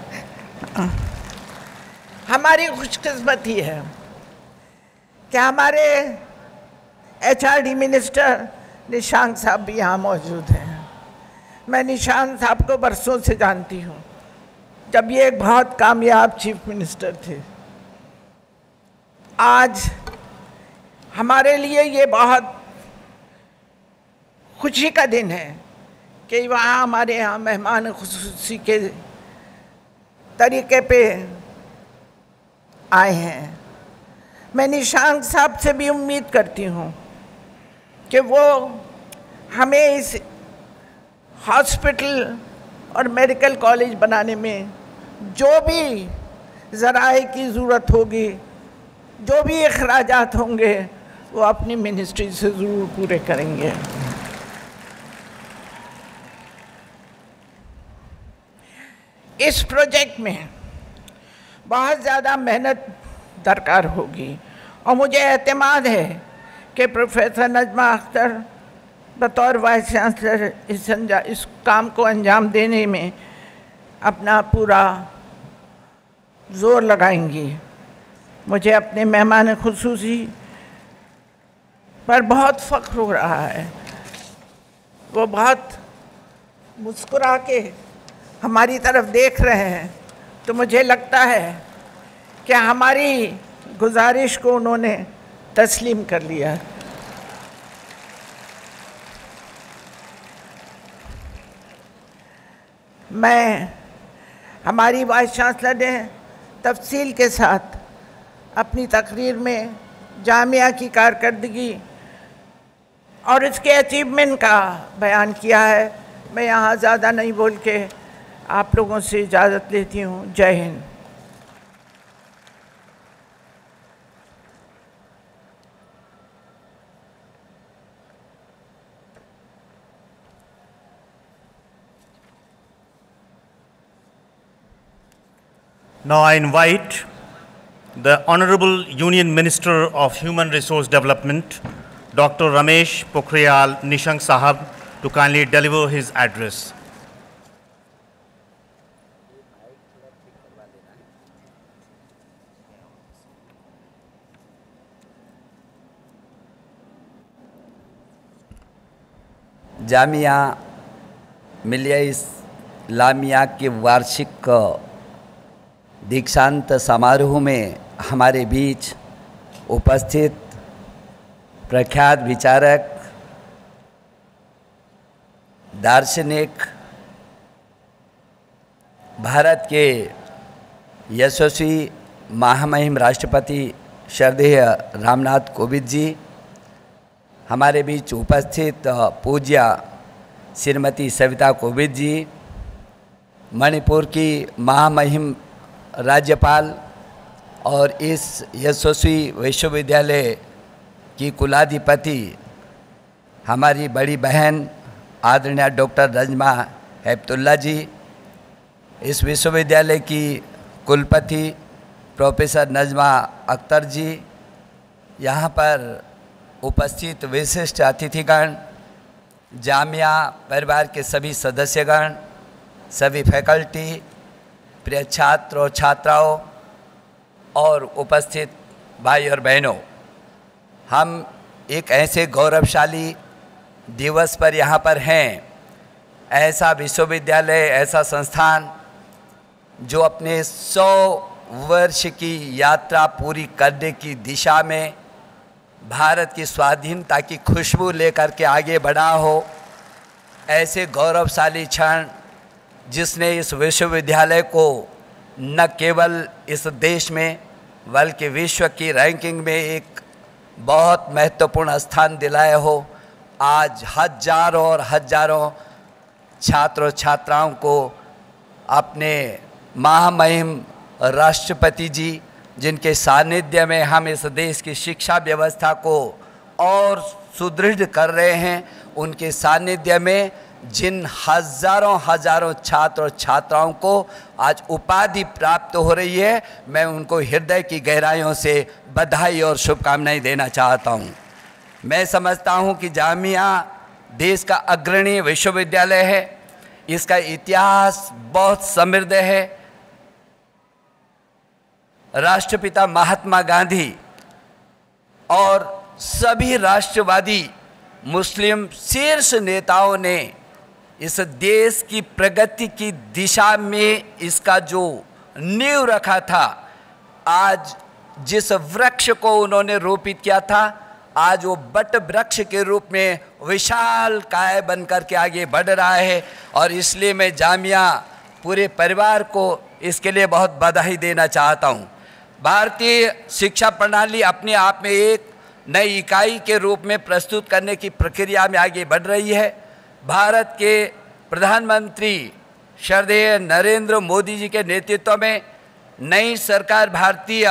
हमारी खुशकिस्मती है कि हमारे एचआरडी मिनिस्टर निशांत साहब भी यहाँ मौजूद हैं। मैं निशांत साहब को बरसों से जानती हूँ। जब ये एक बहुत कामयाब चीफ मिनिस्टर थे, आज हमारे लिए ये बहुत खुशी का दिन है कि वहाँ हमारे यहाँ मेहमान खसूसी के तरीके पे आए हैं। मैं निशांत साहब से भी उम्मीद करती हूँ कि वो हमें इस हॉस्पिटल और मेडिकल कॉलेज बनाने में जो भी ज़राए की ज़रूरत होगी, जो भी अखराज होंगे, वो अपनी मिनिस्ट्री से ज़रूर पूरे करेंगे। इस प्रोजेक्ट में बहुत ज़्यादा मेहनत दरकार होगी और मुझे एतमाद है कि प्रोफेसर नजमा अख्तर बतौर वाइस चांसलर इस इस काम को अंजाम देने में अपना पूरा ज़ोर लगाएँगी। मुझे अपने मेहमान खसूसी पर बहुत फ़ख्र हो रहा है। वो बहुत मुस्कुरा के हमारी तरफ़ देख रहे हैं। तो मुझे लगता है कि हमारी गुजारिश को उन्होंने तस्लीम कर लिया। मैं, हमारी वाइस चांसलर ने तफसील के साथ अपनी तकरीर में जामिया की कारकर्दगी और इसके अचीवमेंट का बयान किया है। मैं यहाँ ज़्यादा नहीं बोल के आप लोगों से इजाज़त लेती हूँ। जय Hind.
Now I invite the Honorable Union Minister of Human Resource Development, Dr. Ramesh Pokhriyal Nishank Sahab, to kindly deliver his address.
Jamia Millia Islamia के वार्षिक दीक्षांत समारोह में हमारे बीच उपस्थित प्रख्यात विचारक, दार्शनिक, भारत के यशस्वी महामहिम राष्ट्रपति श्रद्धेय रामनाथ कोविंद जी, हमारे बीच उपस्थित पूज्य श्रीमती सविता कोविंद जी, मणिपुर की महामहिम राज्यपाल और इस यशस्वी विश्वविद्यालय की कुलाधिपति हमारी बड़ी बहन आदरणीय डॉक्टर रजमा हैबतुल्ला जी, इस विश्वविद्यालय की कुलपति प्रोफेसर नजमा अख्तर जी, यहाँ पर उपस्थित विशिष्ट अतिथिगण, जामिया परिवार के सभी सदस्यगण, सभी फैकल्टी प्रिय छात्र, छात्राओं और उपस्थित भाई और बहनों, हम एक ऐसे गौरवशाली दिवस पर यहाँ पर हैं। ऐसा विश्वविद्यालय, ऐसा संस्थान जो अपने सौ वर्ष की यात्रा पूरी करने की दिशा में भारत की स्वाधीनता की खुशबू लेकर के आगे बढ़ा हो, ऐसे गौरवशाली क्षण जिसने इस विश्वविद्यालय को न केवल इस देश में, बल्कि विश्व की रैंकिंग में एक बहुत महत्वपूर्ण स्थान दिलाया हो, आज हज़ारों और हज़ारों छात्रों छात्राओं को अपने महामहिम राष्ट्रपति जी, जिनके सानिध्य में हम इस देश की शिक्षा व्यवस्था को और सुदृढ़ कर रहे हैं, उनके सानिध्य में जिन हज़ारों हज़ारों छात्र और छात्राओं को आज उपाधि प्राप्त हो रही है, मैं उनको हृदय की गहराइयों से बधाई और शुभकामनाएँ देना चाहता हूँ। मैं समझता हूँ कि जामिया देश का अग्रणी विश्वविद्यालय है, इसका इतिहास बहुत समृद्ध है राष्ट्रपिता महात्मा गांधी और सभी राष्ट्रवादी मुस्लिम शीर्ष नेताओं ने इस देश की प्रगति की दिशा में इसका जो नींव रखा था, आज जिस वृक्ष को उन्होंने रोपित किया था, आज वो बट वृक्ष के रूप में विशाल काय बन कर के आगे बढ़ रहा है। और इसलिए मैं जामिया पूरे परिवार को इसके लिए बहुत बधाई देना चाहता हूँ। भारतीय शिक्षा प्रणाली अपने आप में एक नई इकाई के रूप में प्रस्तुत करने की प्रक्रिया में आगे बढ़ रही है। भारत के प्रधानमंत्री श्रद्धेय नरेंद्र मोदी जी के नेतृत्व में नई सरकार भारतीय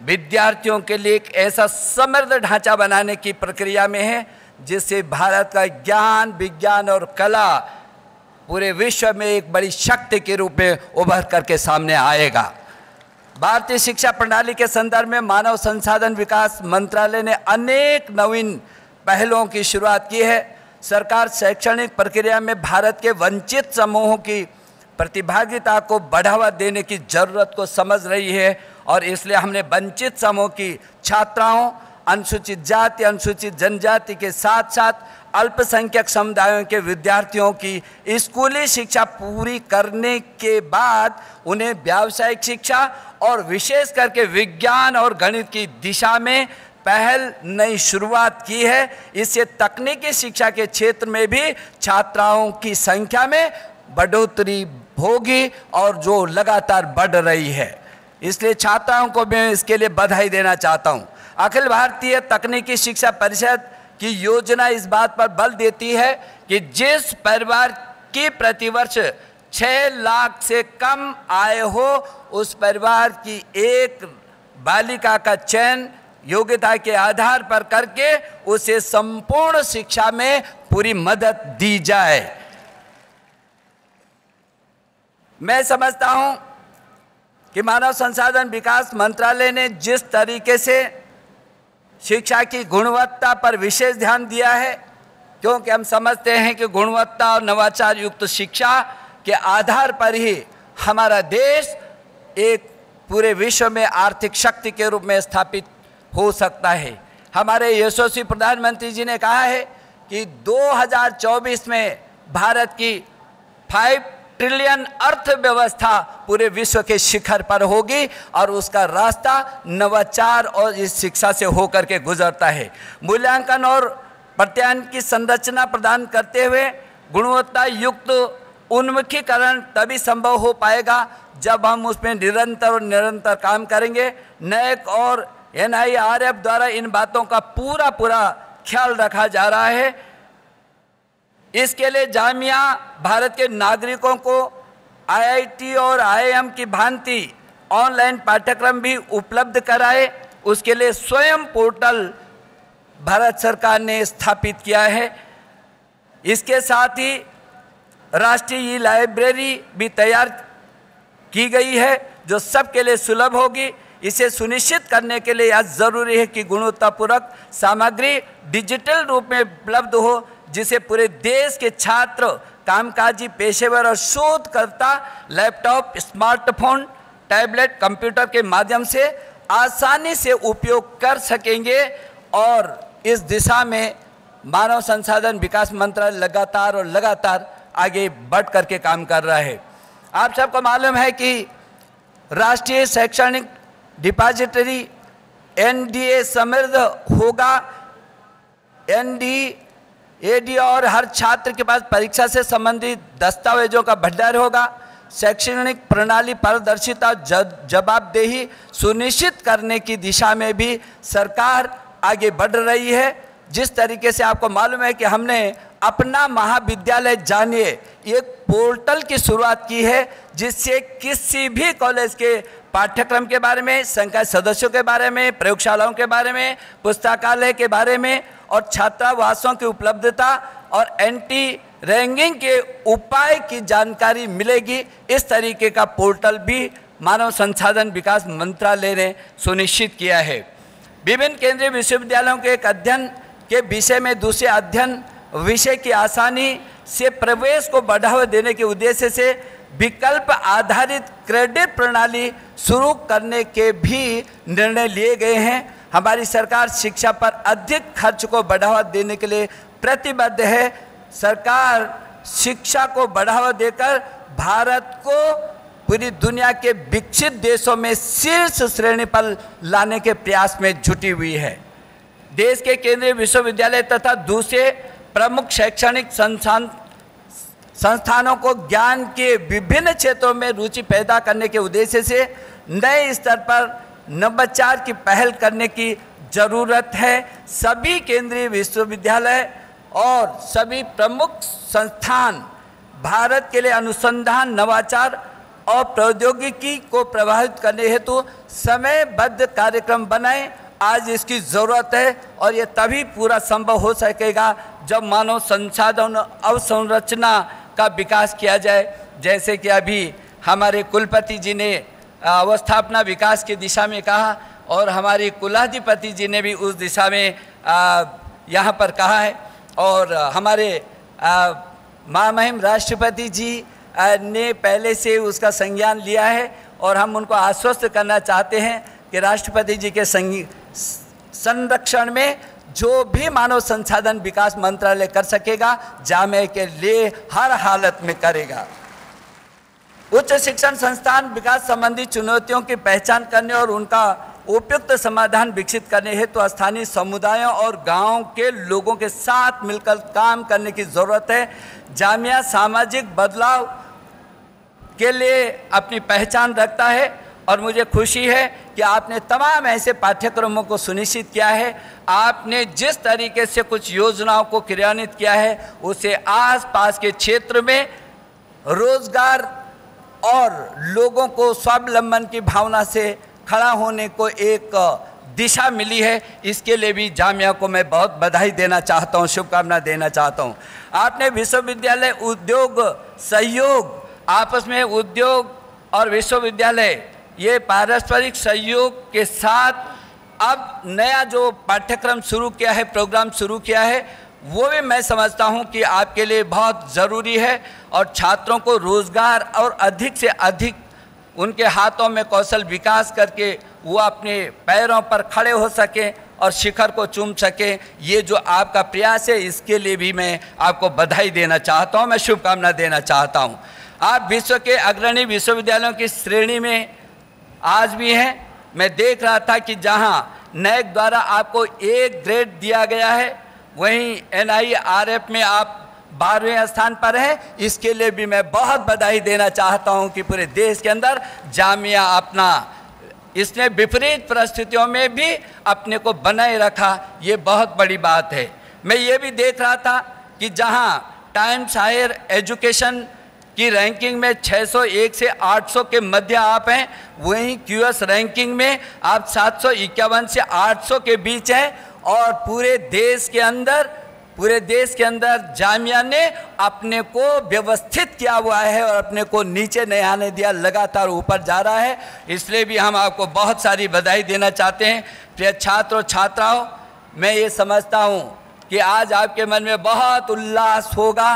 विद्यार्थियों के लिए एक ऐसा समृद्ध ढांचा बनाने की प्रक्रिया में है, जिससे भारत का ज्ञान, विज्ञान और कला पूरे विश्व में एक बड़ी शक्ति के रूप में उभर करके सामने आएगा। भारतीय शिक्षा प्रणाली के संदर्भ में मानव संसाधन विकास मंत्रालय ने अनेक नवीन पहलों की शुरुआत की है। सरकार शैक्षणिक प्रक्रिया में भारत के वंचित समूहों की प्रतिभागिता को बढ़ावा देने की ज़रूरत को समझ रही है और इसलिए हमने वंचित समूह की छात्राओं, अनुसूचित जाति, अनुसूचित जनजाति के साथ साथ अल्पसंख्यक समुदायों के विद्यार्थियों की स्कूली शिक्षा पूरी करने के बाद उन्हें व्यावसायिक शिक्षा और विशेष करके विज्ञान और गणित की दिशा में पहल नई शुरुआत की है। इससे तकनीकी शिक्षा के क्षेत्र में भी छात्राओं की संख्या में बढ़ोतरी होगी और जो लगातार बढ़ रही है। इसलिए छात्राओं को मैं इसके लिए बधाई देना चाहता हूँ। अखिल भारतीय तकनीकी शिक्षा परिषद की योजना इस बात पर बल देती है कि जिस परिवार की प्रतिवर्ष छः लाख से कम आय हो, उस परिवार की एक बालिका का चयन योग्यता के आधार पर करके उसे संपूर्ण शिक्षा में पूरी मदद दी जाए। मैं समझता हूँ कि मानव संसाधन विकास मंत्रालय ने जिस तरीके से शिक्षा की गुणवत्ता पर विशेष ध्यान दिया है, क्योंकि हम समझते हैं कि गुणवत्ता और नवाचार युक्त शिक्षा के आधार पर ही हमारा देश एक पूरे विश्व में आर्थिक शक्ति के रूप में स्थापित हो सकता है। हमारे यशस्वी प्रधानमंत्री जी ने कहा है कि 2024 में भारत की फाइव ट्रिलियन अर्थव्यवस्था पूरे विश्व के शिखर पर होगी और उसका रास्ता नवाचार और इस शिक्षा से होकर के गुजरता है। मूल्यांकन और प्रत्यायन की संरचना प्रदान करते हुए गुणवत्ता युक्त उन्मुखीकरण तभी संभव हो पाएगा जब हम उसमें निरंतर और निरंतर काम करेंगे। नए और एनआईआरएफ द्वारा इन बातों का पूरा पूरा ख्याल रखा जा रहा है। इसके लिए जामिया भारत के नागरिकों को आईआईटी और आईआईएम की भांति ऑनलाइन पाठ्यक्रम भी उपलब्ध कराए। उसके लिए स्वयं पोर्टल भारत सरकार ने स्थापित किया है। इसके साथ ही राष्ट्रीय ई लाइब्रेरी भी तैयार की गई है, जो सबके लिए सुलभ होगी। इसे सुनिश्चित करने के लिए यह ज़रूरी है कि गुणवत्तापूर्वक सामग्री डिजिटल रूप में उपलब्ध हो, जिसे पूरे देश के छात्र, कामकाजी, पेशेवर और शोधकर्ता, लैपटॉप, स्मार्टफ़ोन, टैबलेट, कंप्यूटर के माध्यम से आसानी से उपयोग कर सकेंगे और इस दिशा में मानव संसाधन विकास मंत्रालय लगातार और लगातार आगे बढ़ करके काम कर रहा है। आप सबको मालूम है कि राष्ट्रीय शैक्षणिक डिपॉजिटरी एनडीए समृद्ध होगा। एनडी, एडी और हर छात्र के पास परीक्षा से संबंधित दस्तावेजों का भंडार होगा। शैक्षणिक प्रणाली पारदर्शिता जवाबदेही सुनिश्चित करने की दिशा में भी सरकार आगे बढ़ रही है। जिस तरीके से आपको मालूम है कि हमने अपना महाविद्यालय जानिए। एक पोर्टल की शुरुआत की है, जिससे किसी भी कॉलेज के पाठ्यक्रम के बारे में, संकाय सदस्यों के बारे में, प्रयोगशालाओं के बारे में, पुस्तकालय के बारे में और छात्रावासों की उपलब्धता और एंटी रैंकिंग के उपाय की जानकारी मिलेगी। इस तरीके का पोर्टल भी मानव संसाधन विकास मंत्रालय ने सुनिश्चित किया है। विभिन्न केंद्रीय विश्वविद्यालयों के एक अध्ययन के विषय में दूसरे अध्ययन विषय की आसानी से प्रवेश को बढ़ावा देने के उद्देश्य से विकल्प आधारित क्रेडिट प्रणाली शुरू करने के भी निर्णय लिए गए हैं। हमारी सरकार शिक्षा पर अधिक खर्च को बढ़ावा देने के लिए प्रतिबद्ध है। सरकार शिक्षा को बढ़ावा देकर भारत को पूरी दुनिया के विकसित देशों में शीर्ष श्रेणी पर लाने के प्रयास में जुटी हुई है। देश के केंद्रीय विश्वविद्यालय तथा दूसरे प्रमुख शैक्षणिक संस्थान, संस्थानों को ज्ञान के विभिन्न क्षेत्रों में रुचि पैदा करने के उद्देश्य से नए स्तर पर नवाचार की पहल करने की ज़रूरत है। सभी केंद्रीय विश्वविद्यालय और सभी प्रमुख संस्थान भारत के लिए अनुसंधान, नवाचार और प्रौद्योगिकी को प्रभावित करने हेतु समयबद्ध कार्यक्रम बनाएँ आज इसकी ज़रूरत है और ये तभी पूरा संभव हो सकेगा जब मानव संसाधन अवसंरचना का विकास किया जाए। जैसे कि अभी हमारे कुलपति जी ने अवस्थापना विकास की दिशा में कहा और हमारे कुलाधिपति जी ने भी उस दिशा में यहाँ पर कहा है। और हमारे महामहिम राष्ट्रपति जी ने पहले से उसका संज्ञान लिया है और हम उनको आश्वस्त करना चाहते हैं कि राष्ट्रपति जी के संरक्षण में जो भी मानव संसाधन विकास मंत्रालय कर सकेगा, जामे के लिए हर हालत में करेगा। उच्च शिक्षण संस्थान विकास संबंधी चुनौतियों की पहचान करने और उनका उपयुक्त समाधान विकसित करने हेतु तो स्थानीय समुदायों और गाँवों के लोगों के साथ मिलकर काम करने की ज़रूरत है। जामिया सामाजिक बदलाव के लिए अपनी पहचान रखता है। और मुझे खुशी है कि आपने तमाम ऐसे पाठ्यक्रमों को सुनिश्चित किया है। आपने जिस तरीके से कुछ योजनाओं को क्रियान्वित किया है, उसे आसपास के क्षेत्र में रोज़गार और लोगों को स्वावलंबन की भावना से खड़ा होने को एक दिशा मिली है। इसके लिए भी जामिया को मैं बहुत बधाई देना चाहता हूँ, शुभकामना देना चाहता हूँ। आपने विश्वविद्यालय उद्योग सहयोग, आपस में उद्योग और विश्वविद्यालय ये पारस्परिक सहयोग के साथ अब नया जो पाठ्यक्रम शुरू किया है, प्रोग्राम शुरू किया है, वो भी मैं समझता हूँ कि आपके लिए बहुत ज़रूरी है और छात्रों को रोज़गार और अधिक से अधिक उनके हाथों में कौशल विकास करके वो अपने पैरों पर खड़े हो सकें और शिखर को चूम सकें। ये जो आपका प्रयास है, इसके लिए भी मैं आपको बधाई देना चाहता हूँ, मैं शुभकामना देना चाहता हूँ। आप विश्व के अग्रणी विश्वविद्यालयों की श्रेणी में आज भी हैं। मैं देख रहा था कि जहाँ नैक द्वारा आपको एक ग्रेड दिया गया है, वहीं एनआईआरएफ में आप बारहवें स्थान पर हैं। इसके लिए भी मैं बहुत बधाई देना चाहता हूँ कि पूरे देश के अंदर जामिया अपना, इसने विपरीत परिस्थितियों में भी अपने को बनाए रखा। ये बहुत बड़ी बात है। मैं ये भी देख रहा था कि जहाँ टाइम्स हायर एजुकेशन की रैंकिंग में 601 से 800 के मध्य आप हैं, वहीं क्यूएस रैंकिंग में आप सात सौ इक्यावन से 800 के बीच हैं और पूरे देश के अंदर, पूरे देश के अंदर जामिया ने अपने को व्यवस्थित किया हुआ है और अपने को नीचे नहीं आने दिया, लगातार ऊपर जा रहा है। इसलिए भी हम आपको बहुत सारी बधाई देना चाहते हैं। प्रिय छात्र और छात्राओं, मैं ये समझता हूँ कि आज आपके मन में बहुत उल्लास होगा।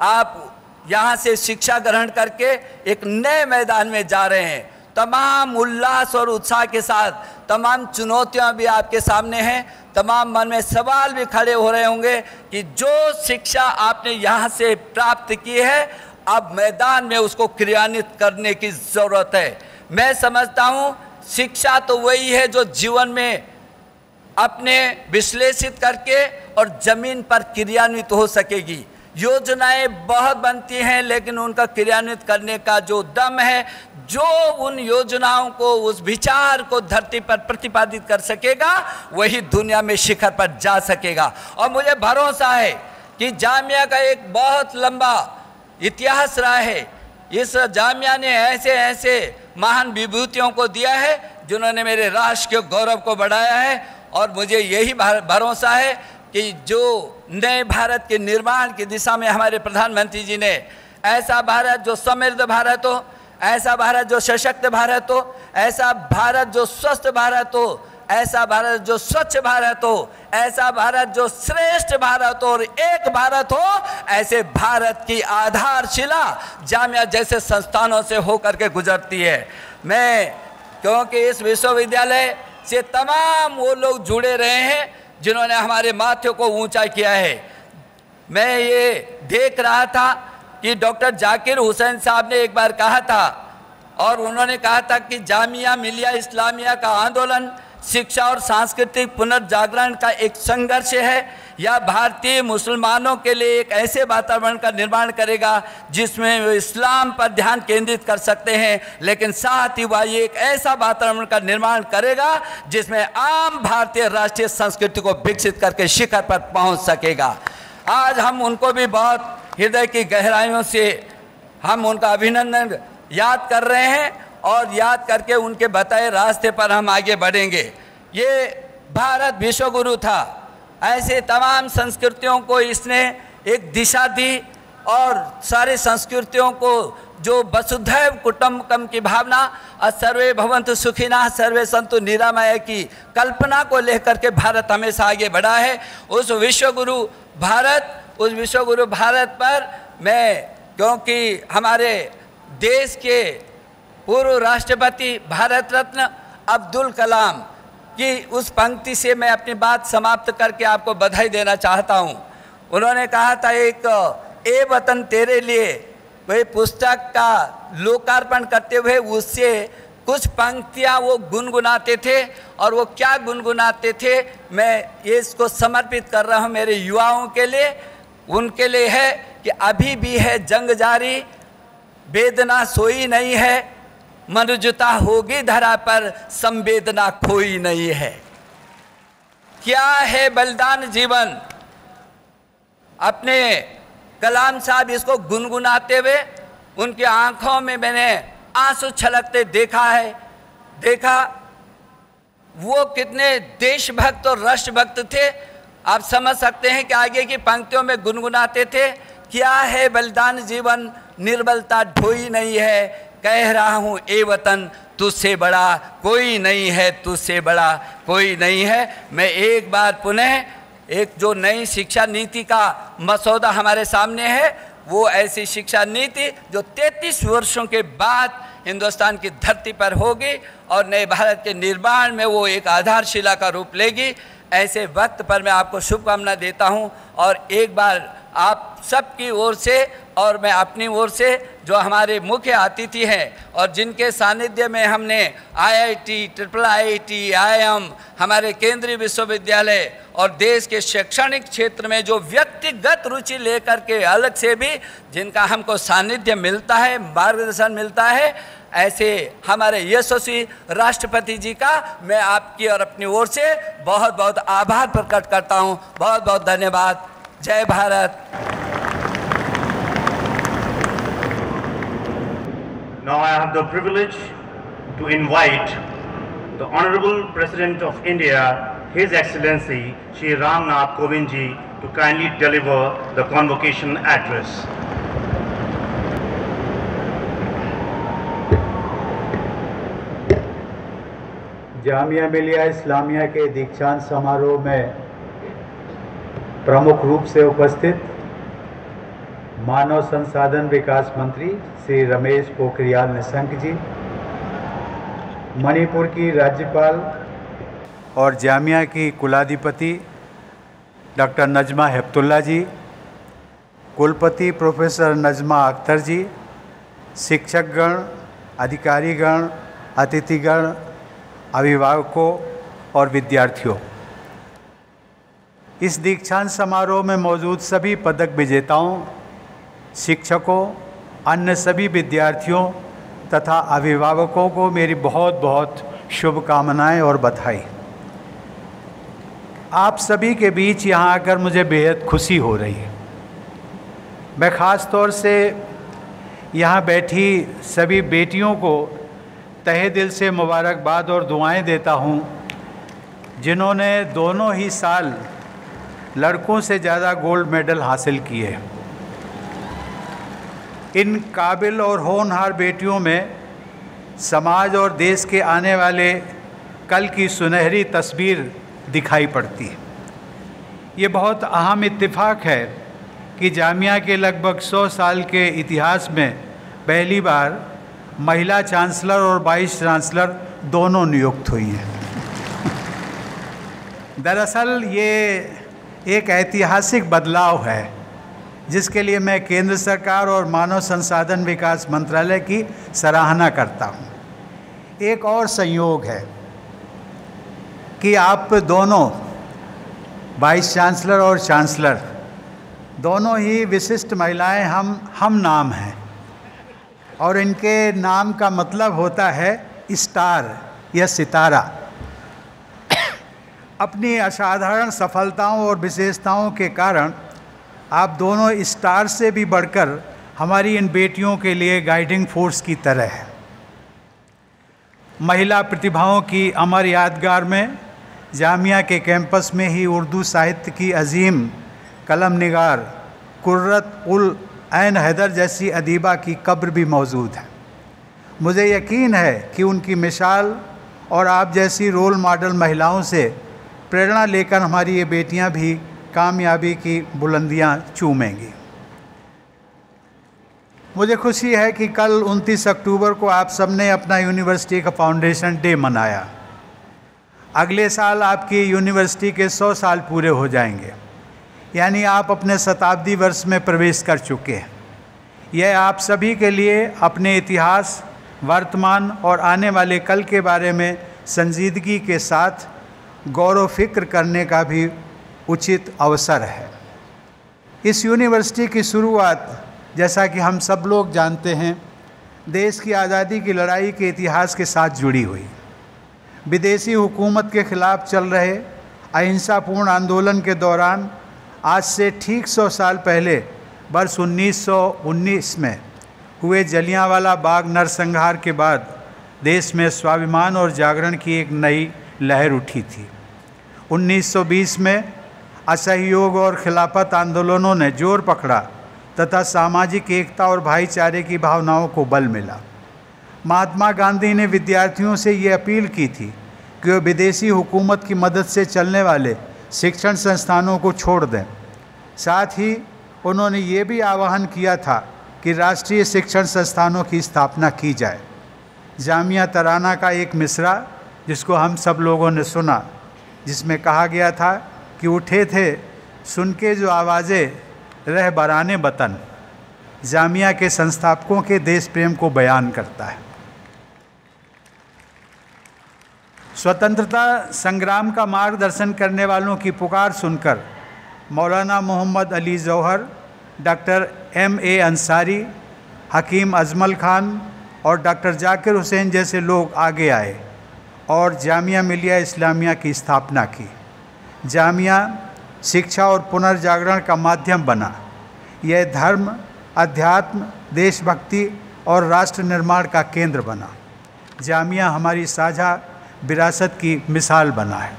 आप यहाँ से शिक्षा ग्रहण करके एक नए मैदान में जा रहे हैं। तमाम उल्लास और उत्साह के साथ, तमाम चुनौतियाँ भी आपके सामने हैं। तमाम मन में सवाल भी खड़े हो रहे होंगे कि जो शिक्षा आपने यहाँ से प्राप्त की है, अब मैदान में उसको क्रियान्वित करने की ज़रूरत है। मैं समझता हूँ, शिक्षा तो वही है जो जीवन में अपने विश्लेषित करके और ज़मीन पर क्रियान्वित हो सकेगी। योजनाएँ बहुत बनती हैं, लेकिन उनका क्रियान्वित करने का जो दम है, जो उन योजनाओं को, उस विचार को धरती पर प्रतिपादित कर सकेगा, वही दुनिया में शिखर पर जा सकेगा। और मुझे भरोसा है कि जामिया का एक बहुत लंबा इतिहास रहा है। इस जामिया ने ऐसे ऐसे महान विभूतियों को दिया है, जिन्होंने मेरे राष्ट्र के गौरव को बढ़ाया है, और मुझे यही भरोसा है कि जो नए भारत के निर्माण की दिशा में हमारे प्रधानमंत्री जी ने, ऐसा भारत जो समृद्ध भारत हो, ऐसा भारत जो सशक्त भारत हो, ऐसा भारत जो स्वस्थ भारत हो, ऐसा भारत जो स्वच्छ भारत हो, ऐसा भारत जो श्रेष्ठ भारत हो और एक भारत हो, ऐसे भारत की आधारशिला जामिया जैसे संस्थानों से होकर के गुजरती है। मैं, क्योंकि इस विश्वविद्यालय से तमाम वो लोग जुड़े रहे हैं जिन्होंने हमारे माथे को ऊँचा किया है। मैं ये देख रहा था कि डॉक्टर जाकिर हुसैन साहब ने एक बार कहा था और उन्होंने कहा था कि जामिया मिलिया इस्लामिया का आंदोलन शिक्षा और सांस्कृतिक पुनर्जागरण का एक संघर्ष है। यह भारतीय मुसलमानों के लिए एक ऐसे वातावरण का निर्माण करेगा जिसमें वे इस्लाम पर ध्यान केंद्रित कर सकते हैं, लेकिन साथ ही वह एक ऐसा वातावरण का निर्माण करेगा जिसमें आम भारतीय राष्ट्रीय संस्कृति को विकसित करके शिखर पर पहुँच सकेगा। आज हम उनको भी बहुत हृदय की गहराइयों से हम उनका अभिनंदन याद कर रहे हैं और याद करके उनके बताए रास्ते पर हम आगे बढ़ेंगे। ये भारत विश्वगुरु था। ऐसे तमाम संस्कृतियों को इसने एक दिशा दी और सारे संस्कृतियों को जो वसुधैव कुटुम्बकम की भावना और सर्वे भवंतु सुखिना सर्वे संतु निरामय की कल्पना को लेकर के भारत हमेशा आगे बढ़ा है। उस विश्वगुरु भारत, उस विश्वगुरु भारत पर मैं, क्योंकि हमारे देश के पूर्व राष्ट्रपति भारत रत्न अब्दुल कलाम की उस पंक्ति से मैं अपनी बात समाप्त करके आपको बधाई देना चाहता हूँ। उन्होंने कहा था एक, ए वतन तेरे लिए। वही पुस्तक का लोकार्पण करते हुए उससे कुछ पंक्तियाँ वो गुनगुनाते थे और वो क्या गुनगुनाते थे, मैं ये इसको समर्पित कर रहा हूँ मेरे युवाओं के लिए। उनके लिए है कि अभी भी है जंग जारी, वेदना सोई नहीं है मनुजता होगी धरा पर, संवेदना खोई नहीं है। क्या है बलिदान जीवन? अपने कलाम साहब इसको गुनगुनाते हुए, उनकी आँखों में मैंने आँसू छलकते देखा है। देखा, वो कितने देशभक्त और राष्ट्रभक्त थे। आप समझ सकते हैं कि आगे की पंक्तियों में गुनगुनाते थे, क्या है बलिदान जीवन? निर्बलता ढोई नहीं है। कह रहा हूँ, ए वतन, तुझसे बड़ा कोई नहीं है, तुझसे बड़ा कोई नहीं है। मैं एक बार पुनः एक जो नई शिक्षा नीति का मसौदा हमारे सामने है, वो ऐसी शिक्षा नीति जो 33 वर्षों के बाद हिंदुस्तान की धरती पर होगी और नए भारत के निर्माण में वो एक आधारशिला का रूप लेगी। ऐसे वक्त पर मैं आपको शुभकामना देता हूँ और एक बार आप सबकी ओर से और मैं अपनी ओर से जो हमारे मुख्य अतिथि हैं और जिनके सानिध्य में हमने आईआईटी ट्रिपल आईआईटी आईएम हमारे केंद्रीय विश्वविद्यालय और देश के शैक्षणिक क्षेत्र में जो व्यक्तिगत रुचि लेकर के अलग से भी जिनका हमको सानिध्य मिलता है, मार्गदर्शन मिलता है, ऐसे हमारे यशस्वी राष्ट्रपति जी का मैं आपकी और अपनी ओर से बहुत बहुत आभार प्रकट करता हूँ। बहुत बहुत धन्यवाद। जय Bharat
Now I have the privilege to invite the Honorable President of India, His Excellency Shri Ram Nath Kovind ji to kindly deliver the convocation address.
Jamia Millia Islamia के दीक्षांत समारोह में प्रमुख रूप से उपस्थित मानव संसाधन विकास मंत्री श्री रमेश पोखरियाल निशंक जी, मणिपुर की राज्यपाल और जामिया की कुलाधिपति डॉक्टर नजमा हेप्तुल्ला जी, कुलपति प्रोफेसर नजमा अख्तर जी, शिक्षकगण, अधिकारीगण, अतिथिगण, अभिभावकों और विद्यार्थियों। इस दीक्षांत समारोह में मौजूद सभी पदक विजेताओं, शिक्षकों, अन्य सभी विद्यार्थियों तथा अभिभावकों को मेरी बहुत बहुत शुभकामनाएँ और बधाई। आप सभी के बीच यहाँ आकर मुझे बेहद खुशी हो रही है। मैं ख़ास तौर से यहाँ बैठी सभी बेटियों को तहे दिल से मुबारकबाद और दुआएँ देता हूँ, जिन्होंने दोनों ही साल लड़कों से ज़्यादा गोल्ड मेडल हासिल किए। इन काबिल और होनहार बेटियों में समाज और देश के आने वाले कल की सुनहरी तस्वीर दिखाई पड़ती है। ये बहुत अहम इत्तेफाक है कि जामिया के लगभग 100 साल के इतिहास में पहली बार महिला चांसलर और वाइस चांसलर दोनों नियुक्त हुई हैं। दरअसल ये एक ऐतिहासिक बदलाव है, जिसके लिए मैं केंद्र सरकार और मानव संसाधन विकास मंत्रालय की सराहना करता हूँ। एक और संयोग है कि आप दोनों, वाइस चांसलर और चांसलर, दोनों ही विशिष्ट महिलाएँ हम हम नाम हैं। और इनके नाम का मतलब होता है स्टार या सितारा। अपनी असाधारण सफलताओं और विशेषताओं के कारण आप दोनों स्टार से भी बढ़कर हमारी इन बेटियों के लिए गाइडिंग फोर्स की तरह है। महिला प्रतिभाओं की अमर यादगार में, जामिया के कैंपस में ही उर्दू साहित्य की अजीम कलम निगार कुर्रत उल ऐन हैदर जैसी अदीबा की कब्र भी मौजूद है। मुझे यकीन है कि उनकी मिसाल और आप जैसी रोल मॉडल महिलाओं से प्रेरणा लेकर हमारी ये बेटियाँ भी कामयाबी की बुलंदियाँ चूमेंगी। मुझे खुशी है कि कल 29 अक्टूबर को आप सबने अपना यूनिवर्सिटी का फाउंडेशन डे मनाया। अगले साल आपकी यूनिवर्सिटी के 100 साल पूरे हो जाएँगे। यानी आप अपने शताब्दी वर्ष में प्रवेश कर चुके हैं। यह आप सभी के लिए अपने इतिहास, वर्तमान और आने वाले कल के बारे में संजीदगी के साथ गौरव फ़िक्र करने का भी उचित अवसर है। इस यूनिवर्सिटी की शुरुआत, जैसा कि हम सब लोग जानते हैं, देश की आज़ादी की लड़ाई के इतिहास के साथ जुड़ी हुई। विदेशी हुकूमत के ख़िलाफ़ चल रहे अहिंसापूर्ण आंदोलन के दौरान, आज से ठीक सौ साल पहले, वर्ष 1919 में, हुए जलियांवाला बाग नरसंहार के बाद, देश में स्वाभिमान और जागरण की एक नई लहर उठी थी। 1920 में असहयोग और खिलाफत आंदोलनों ने ज़ोर पकड़ा तथा सामाजिक एकता और भाईचारे की भावनाओं को बल मिला। महात्मा गांधी ने विद्यार्थियों से ये अपील की थी कि वे विदेशी हुकूमत की मदद से चलने वाले शिक्षण संस्थानों को छोड़ दें। साथ ही उन्होंने ये भी आह्वान किया था कि राष्ट्रीय शिक्षण संस्थानों की स्थापना की जाए। जामिया तराना का एक मिसरा, जिसको हम सब लोगों ने सुना जिसमें कहा गया था कि उठे थे सुन के जो आवाज़ें रह बराने वतन जामिया के संस्थापकों के देश प्रेम को बयान करता है। स्वतंत्रता संग्राम का मार्गदर्शन करने वालों की पुकार सुनकर Maulana Mohammad Ali Jauhar, doctor M A Ansari, Hakim Ajmal Khan और डॉक्टर जाकिर हुसैन जैसे लोग आगे आए। और जामिया मिलिया इस्लामिया की स्थापना की। जामिया शिक्षा और पुनर्जागरण का माध्यम बना। यह धर्म, अध्यात्म, देशभक्ति और राष्ट्र निर्माण का केंद्र बना। जामिया हमारी साझा विरासत की मिसाल बना है।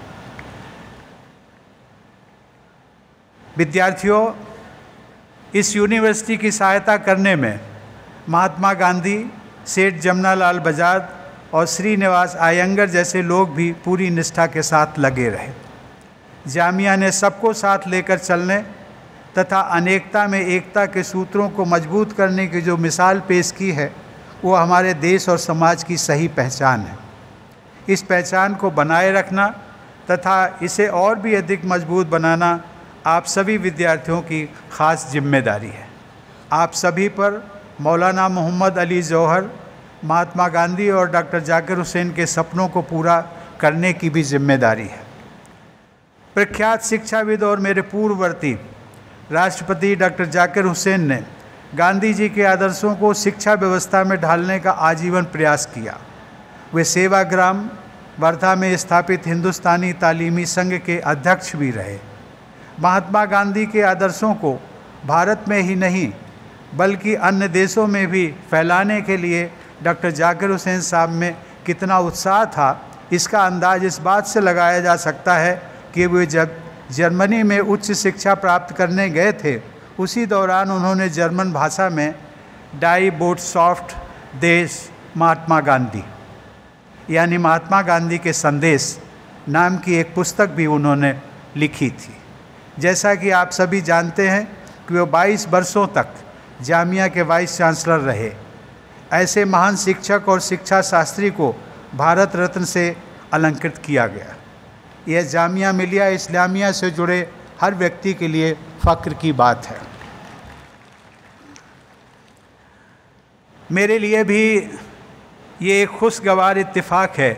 विद्यार्थियों, इस यूनिवर्सिटी की सहायता करने में महात्मा गांधी, सेठ जमनालाल बजाज और श्रीनिवास आयंगर जैसे लोग भी पूरी निष्ठा के साथ लगे रहे। जामिया ने सबको साथ लेकर चलने तथा अनेकता में एकता के सूत्रों को मज़बूत करने की जो मिसाल पेश की है, वो हमारे देश और समाज की सही पहचान है। इस पहचान को बनाए रखना तथा इसे और भी अधिक मज़बूत बनाना आप सभी विद्यार्थियों की खास ज़िम्मेदारी है। आप सभी पर मौलाना मोहम्मद अली जौहर महात्मा गांधी और डॉक्टर जाकिर हुसैन के सपनों को पूरा करने की भी ज़िम्मेदारी है। प्रख्यात शिक्षाविद और मेरे पूर्ववर्ती राष्ट्रपति डॉक्टर जाकिर हुसैन ने गांधी जी के आदर्शों को शिक्षा व्यवस्था में ढालने का आजीवन प्रयास किया। वे सेवाग्राम, वर्धा में स्थापित हिंदुस्तानी तालीमी संघ के अध्यक्ष भी रहे। महात्मा गांधी के आदर्शों को भारत में ही नहीं, बल्कि अन्य देशों में भी फैलाने के लिए डॉक्टर जाकिर हुसैन साहब में कितना उत्साह था। इसका अंदाज इस बात से लगाया जा सकता है कि वे जब जर्मनी में उच्च शिक्षा प्राप्त करने गए थे, उसी दौरान उन्होंने जर्मन भाषा में डाई बोट सॉफ्ट देश महात्मा गांधी, यानी महात्मा गांधी के संदेश नाम की एक पुस्तक भी उन्होंने लिखी थी। जैसा कि आप सभी जानते हैं कि वो 22 वर्षों तक जामिया के वाइस चांसलर रहे। ऐसे महान शिक्षक और शिक्षा शास्त्री को भारत रत्न से अलंकृत किया गया। यह जामिया मिलिया इस्लामिया से जुड़े हर व्यक्ति के लिए फ़क्र की बात है। मेरे लिए भी ये एक खुशगवार इत्तेफाक है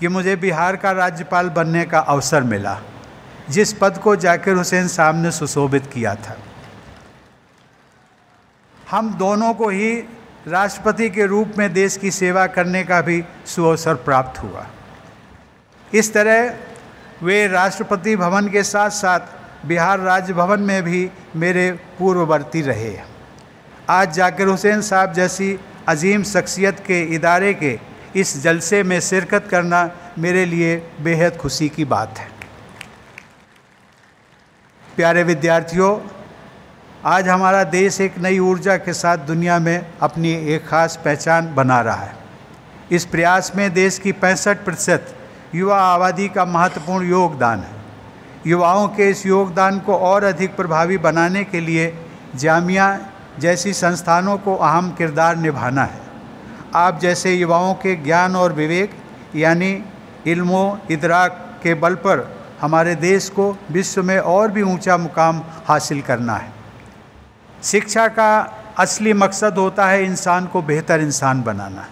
कि मुझे बिहार का राज्यपाल बनने का अवसर मिला, जिस पद को जाकिर हुसैन साहब ने सुशोभित किया था। हम दोनों को ही राष्ट्रपति के रूप में देश की सेवा करने का भी सुअवसर प्राप्त हुआ। इस तरह वे राष्ट्रपति भवन के साथ साथ बिहार राज्य भवन में भी मेरे पूर्ववर्ती रहे। आज जाकिर हुसैन साहब जैसी अजीम शख्सियत के इदारे के इस जलसे में शिरकत करना मेरे लिए बेहद खुशी की बात है। प्यारे विद्यार्थियों आज हमारा देश एक नई ऊर्जा के साथ दुनिया में अपनी एक खास पहचान बना रहा है। इस प्रयास में देश की पैंसठ प्रतिशत युवा आबादी का महत्वपूर्ण योगदान है। युवाओं के इस योगदान को और अधिक प्रभावी बनाने के लिए जामिया जैसी संस्थानों को अहम किरदार निभाना है। आप जैसे युवाओं के ज्ञान और विवेक, यानी इल्मो, इदराक के बल पर हमारे देश को विश्व में और भी ऊँचा मुकाम हासिल करना है। शिक्षा का असली मकसद होता है इंसान को बेहतर इंसान बनाना।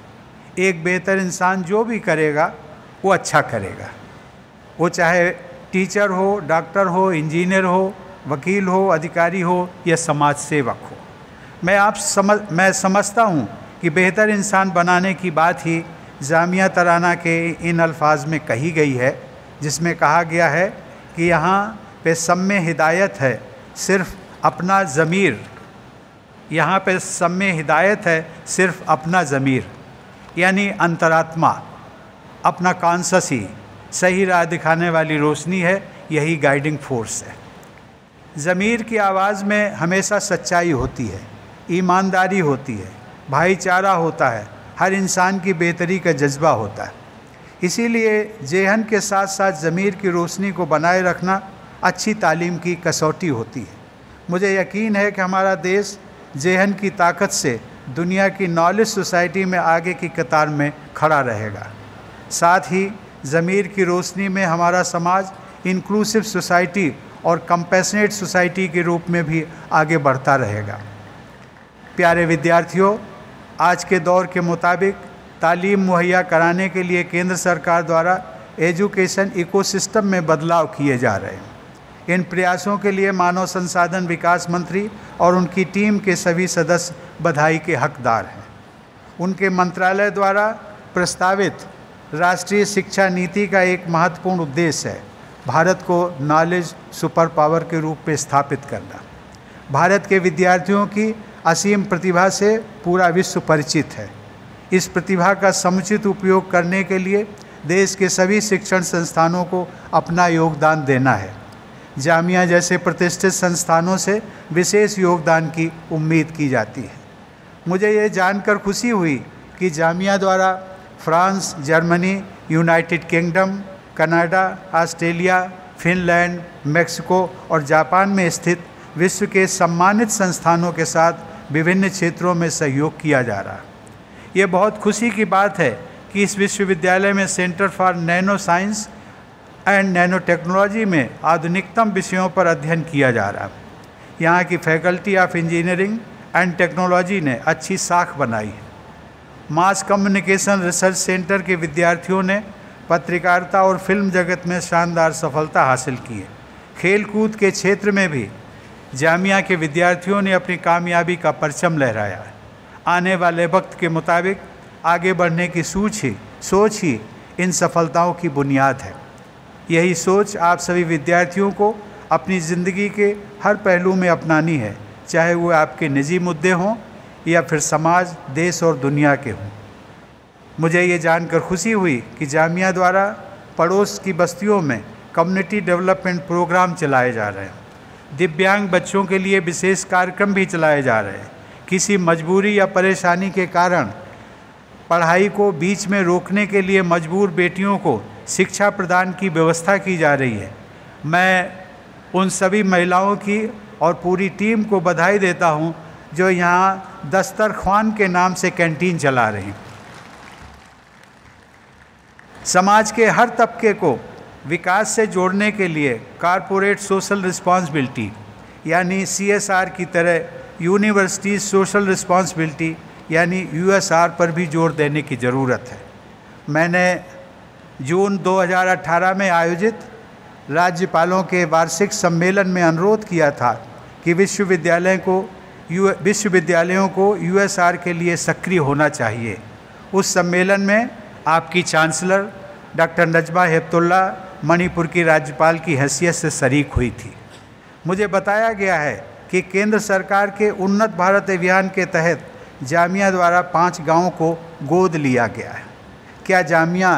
एक बेहतर इंसान जो भी करेगा, वो अच्छा करेगा। वो चाहे टीचर हो, डॉक्टर हो, इंजीनियर हो, वकील हो, अधिकारी हो, या समाज सेवक हो। मैं आप समझ मैं समझता हूँ कि बेहतर इंसान बनाने की बात ही जामिया तराना के इन अल्फाज में कही गई है, जिसमें कहा गया है कि यहाँ पे सब में हिदायत है, सिर्फ़ अपना ज़मीर यहाँ पे सब में हिदायत है सिर्फ़ अपना ज़मीर, यानी अंतरात्मा, अपना कॉन्सस ही सही राह दिखाने वाली रोशनी है, यही गाइडिंग फोर्स है। ज़मीर की आवाज़ में हमेशा सच्चाई होती है, ईमानदारी होती है, भाईचारा होता है, हर इंसान की बेहतरी का जज्बा होता है। इसीलिए जेहन के साथ साथ ज़मीर की रोशनी को बनाए रखना अच्छी तालीम की कसौटी होती है। मुझे यकीन है कि हमारा देश जेहन की ताकत से दुनिया की नॉलेज सोसाइटी में आगे की कतार में खड़ा रहेगा। साथ ही ज़मीर की रोशनी में हमारा समाज इंक्लूसिव सोसाइटी और कंपेशनेट सोसाइटी के रूप में भी आगे बढ़ता रहेगा। प्यारे विद्यार्थियों, आज के दौर के मुताबिक तालीम मुहैया कराने के लिए केंद्र सरकार द्वारा एजुकेशन इकोसिस्टम में बदलाव किए जा रहे हैं। इन प्रयासों के लिए मानव संसाधन विकास मंत्री और उनकी टीम के सभी सदस्य बधाई के हकदार हैं। उनके मंत्रालय द्वारा प्रस्तावित राष्ट्रीय शिक्षा नीति का एक महत्वपूर्ण उद्देश्य है, भारत को नॉलेज सुपर पावर के रूप में स्थापित करना। भारत के विद्यार्थियों की असीम प्रतिभा से पूरा विश्व परिचित है। इस प्रतिभा का समुचित उपयोग करने के लिए देश के सभी शिक्षण संस्थानों को अपना योगदान देना है। जामिया जैसे प्रतिष्ठित संस्थानों से विशेष योगदान की उम्मीद की जाती है। मुझे ये जानकर खुशी हुई कि जामिया द्वारा France, Germany, United Kingdom, Canada, Australia, Finland, Mexico और जापान में स्थित विश्व के सम्मानित संस्थानों के साथ विभिन्न क्षेत्रों में सहयोग किया जा रहा। ये बहुत खुशी की बात है कि इस विश्वविद्यालय में centre for nano science and nano technology में आधुनिकतम विषयों पर अध्ययन किया जा रहा है। यहाँ की faculty of engineering and technology ने अच्छी साख बनाई है। मास कम्युनिकेशन रिसर्च सेंटर के विद्यार्थियों ने पत्रकारिता और फ़िल्म जगत में शानदार सफलता हासिल की है। खेल कूद के क्षेत्र में भी जामिया के विद्यार्थियों ने अपनी कामयाबी का परचम लहराया है। आने वाले वक्त के मुताबिक आगे बढ़ने की सोच ही सोच ही इन सफलताओं की बुनियाद है। यही सोच आप सभी विद्यार्थियों को अपनी ज़िंदगी के हर पहलू में अपनानी है, चाहे वो आपके निजी मुद्दे हों या फिर समाज, देश और दुनिया के हों। मुझे ये जानकर खुशी हुई कि जामिया द्वारा पड़ोस की बस्तियों में कम्युनिटी डेवलपमेंट प्रोग्राम चलाए जा रहे हैं। दिव्यांग बच्चों के लिए विशेष कार्यक्रम भी चलाए जा रहे हैं। किसी मजबूरी या परेशानी के कारण पढ़ाई को बीच में रोकने के लिए मजबूर बेटियों को शिक्षा प्रदान की व्यवस्था की जा रही है। मैं उन सभी महिलाओं की और पूरी टीम को बधाई देता हूँ, जो यहाँ दस्तरखान के नाम से कैंटीन चला रही हैं। समाज के हर तबके को विकास से जोड़ने के लिए कारपोरेट सोशल रिस्पॉन्सिबिलिटी यानी सीएसआर की तरह यूनिवर्सिटी सोशल रिस्पॉन्सिबिलिटी यानी यूएसआर पर भी ज़ोर देने की ज़रूरत है। मैंने जून 2018 में आयोजित राज्यपालों के वार्षिक सम्मेलन में अनुरोध किया था कि विश्वविद्यालय को विश्वविद्यालयों को यूएसआर के लिए सक्रिय होना चाहिए। उस सम्मेलन में आपकी चांसलर डॉक्टर नजमा हेप्तुल्ला मणिपुर की राज्यपाल की हैसियत से शरीक हुई थी। मुझे बताया गया है कि केंद्र सरकार के उन्नत भारत अभियान के तहत जामिया द्वारा पाँच गाँवों को गोद लिया गया है। क्या जामिया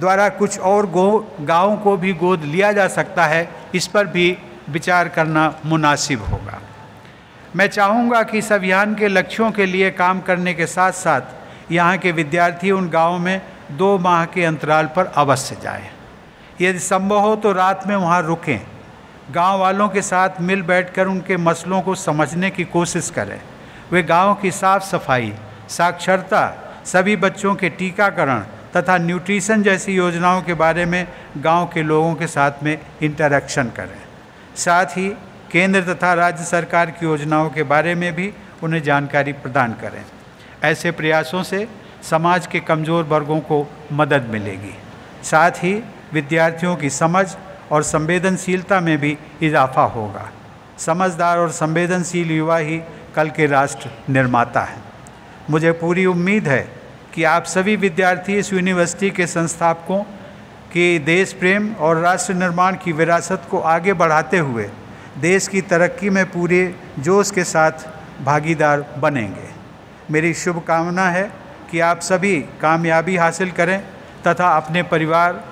द्वारा कुछ और गो, गाँवों को भी गोद लिया जा सकता है, इस पर भी विचार करना मुनासिब होगा। मैं चाहूँगा कि इस अभियान के लक्ष्यों के लिए काम करने के साथ साथ यहाँ के विद्यार्थी उन गाँवों में दो माह के अंतराल पर अवश्य जाएँ। यदि संभव हो तो रात में वहाँ रुकें। गाँव वालों के साथ मिल बैठकर उनके मसलों को समझने की कोशिश करें। वे गाँव की साफ़ सफ़ाई, साक्षरता, सभी बच्चों के टीकाकरण तथा न्यूट्रिशन जैसी योजनाओं के बारे में गाँव के लोगों के साथ में इंटरेक्शन करें। साथ ही केंद्र तथा राज्य सरकार की योजनाओं के बारे में भी उन्हें जानकारी प्रदान करें। ऐसे प्रयासों से समाज के कमज़ोर वर्गों को मदद मिलेगी। साथ ही विद्यार्थियों की समझ और संवेदनशीलता में भी इजाफा होगा। समझदार और संवेदनशील युवा ही कल के राष्ट्र निर्माता हैं। मुझे पूरी उम्मीद है कि आप सभी विद्यार्थी इस यूनिवर्सिटी के संस्थापकों की देश प्रेम और राष्ट्र निर्माण की विरासत को आगे बढ़ाते हुए देश की तरक्की में पूरे जोश के साथ भागीदार बनेंगे। मेरी शुभकामना है कि आप सभी कामयाबी हासिल करें तथा अपने परिवार,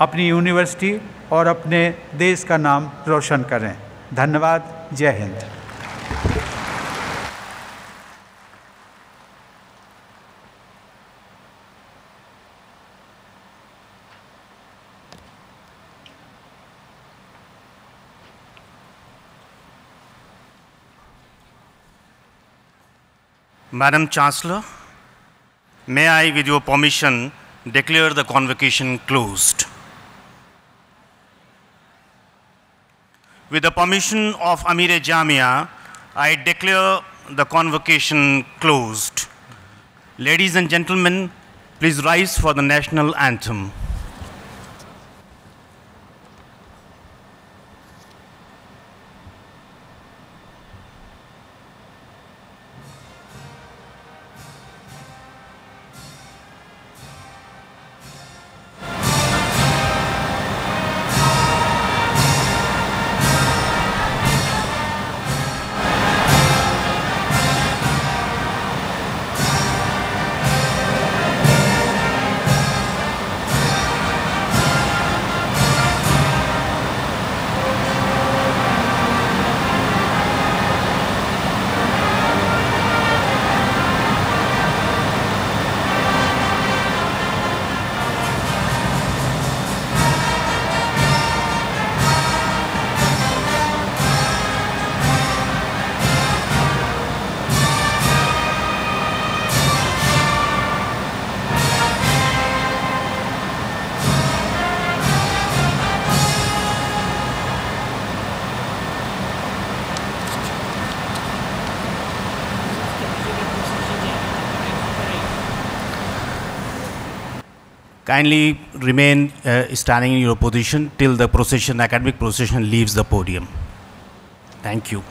अपनी यूनिवर्सिटी और अपने देश का नाम रोशन करें। धन्यवाद। जय Hind.
Madam Chancellor, may I, with your permission, declare the convocation closed. With the permission of Amir Jamia, I declare the convocation closed. Ladies and gentlemen, please rise for the national anthem. Kindly remain uh, standing in your position till the procession, academic procession leaves the podium. Thank you.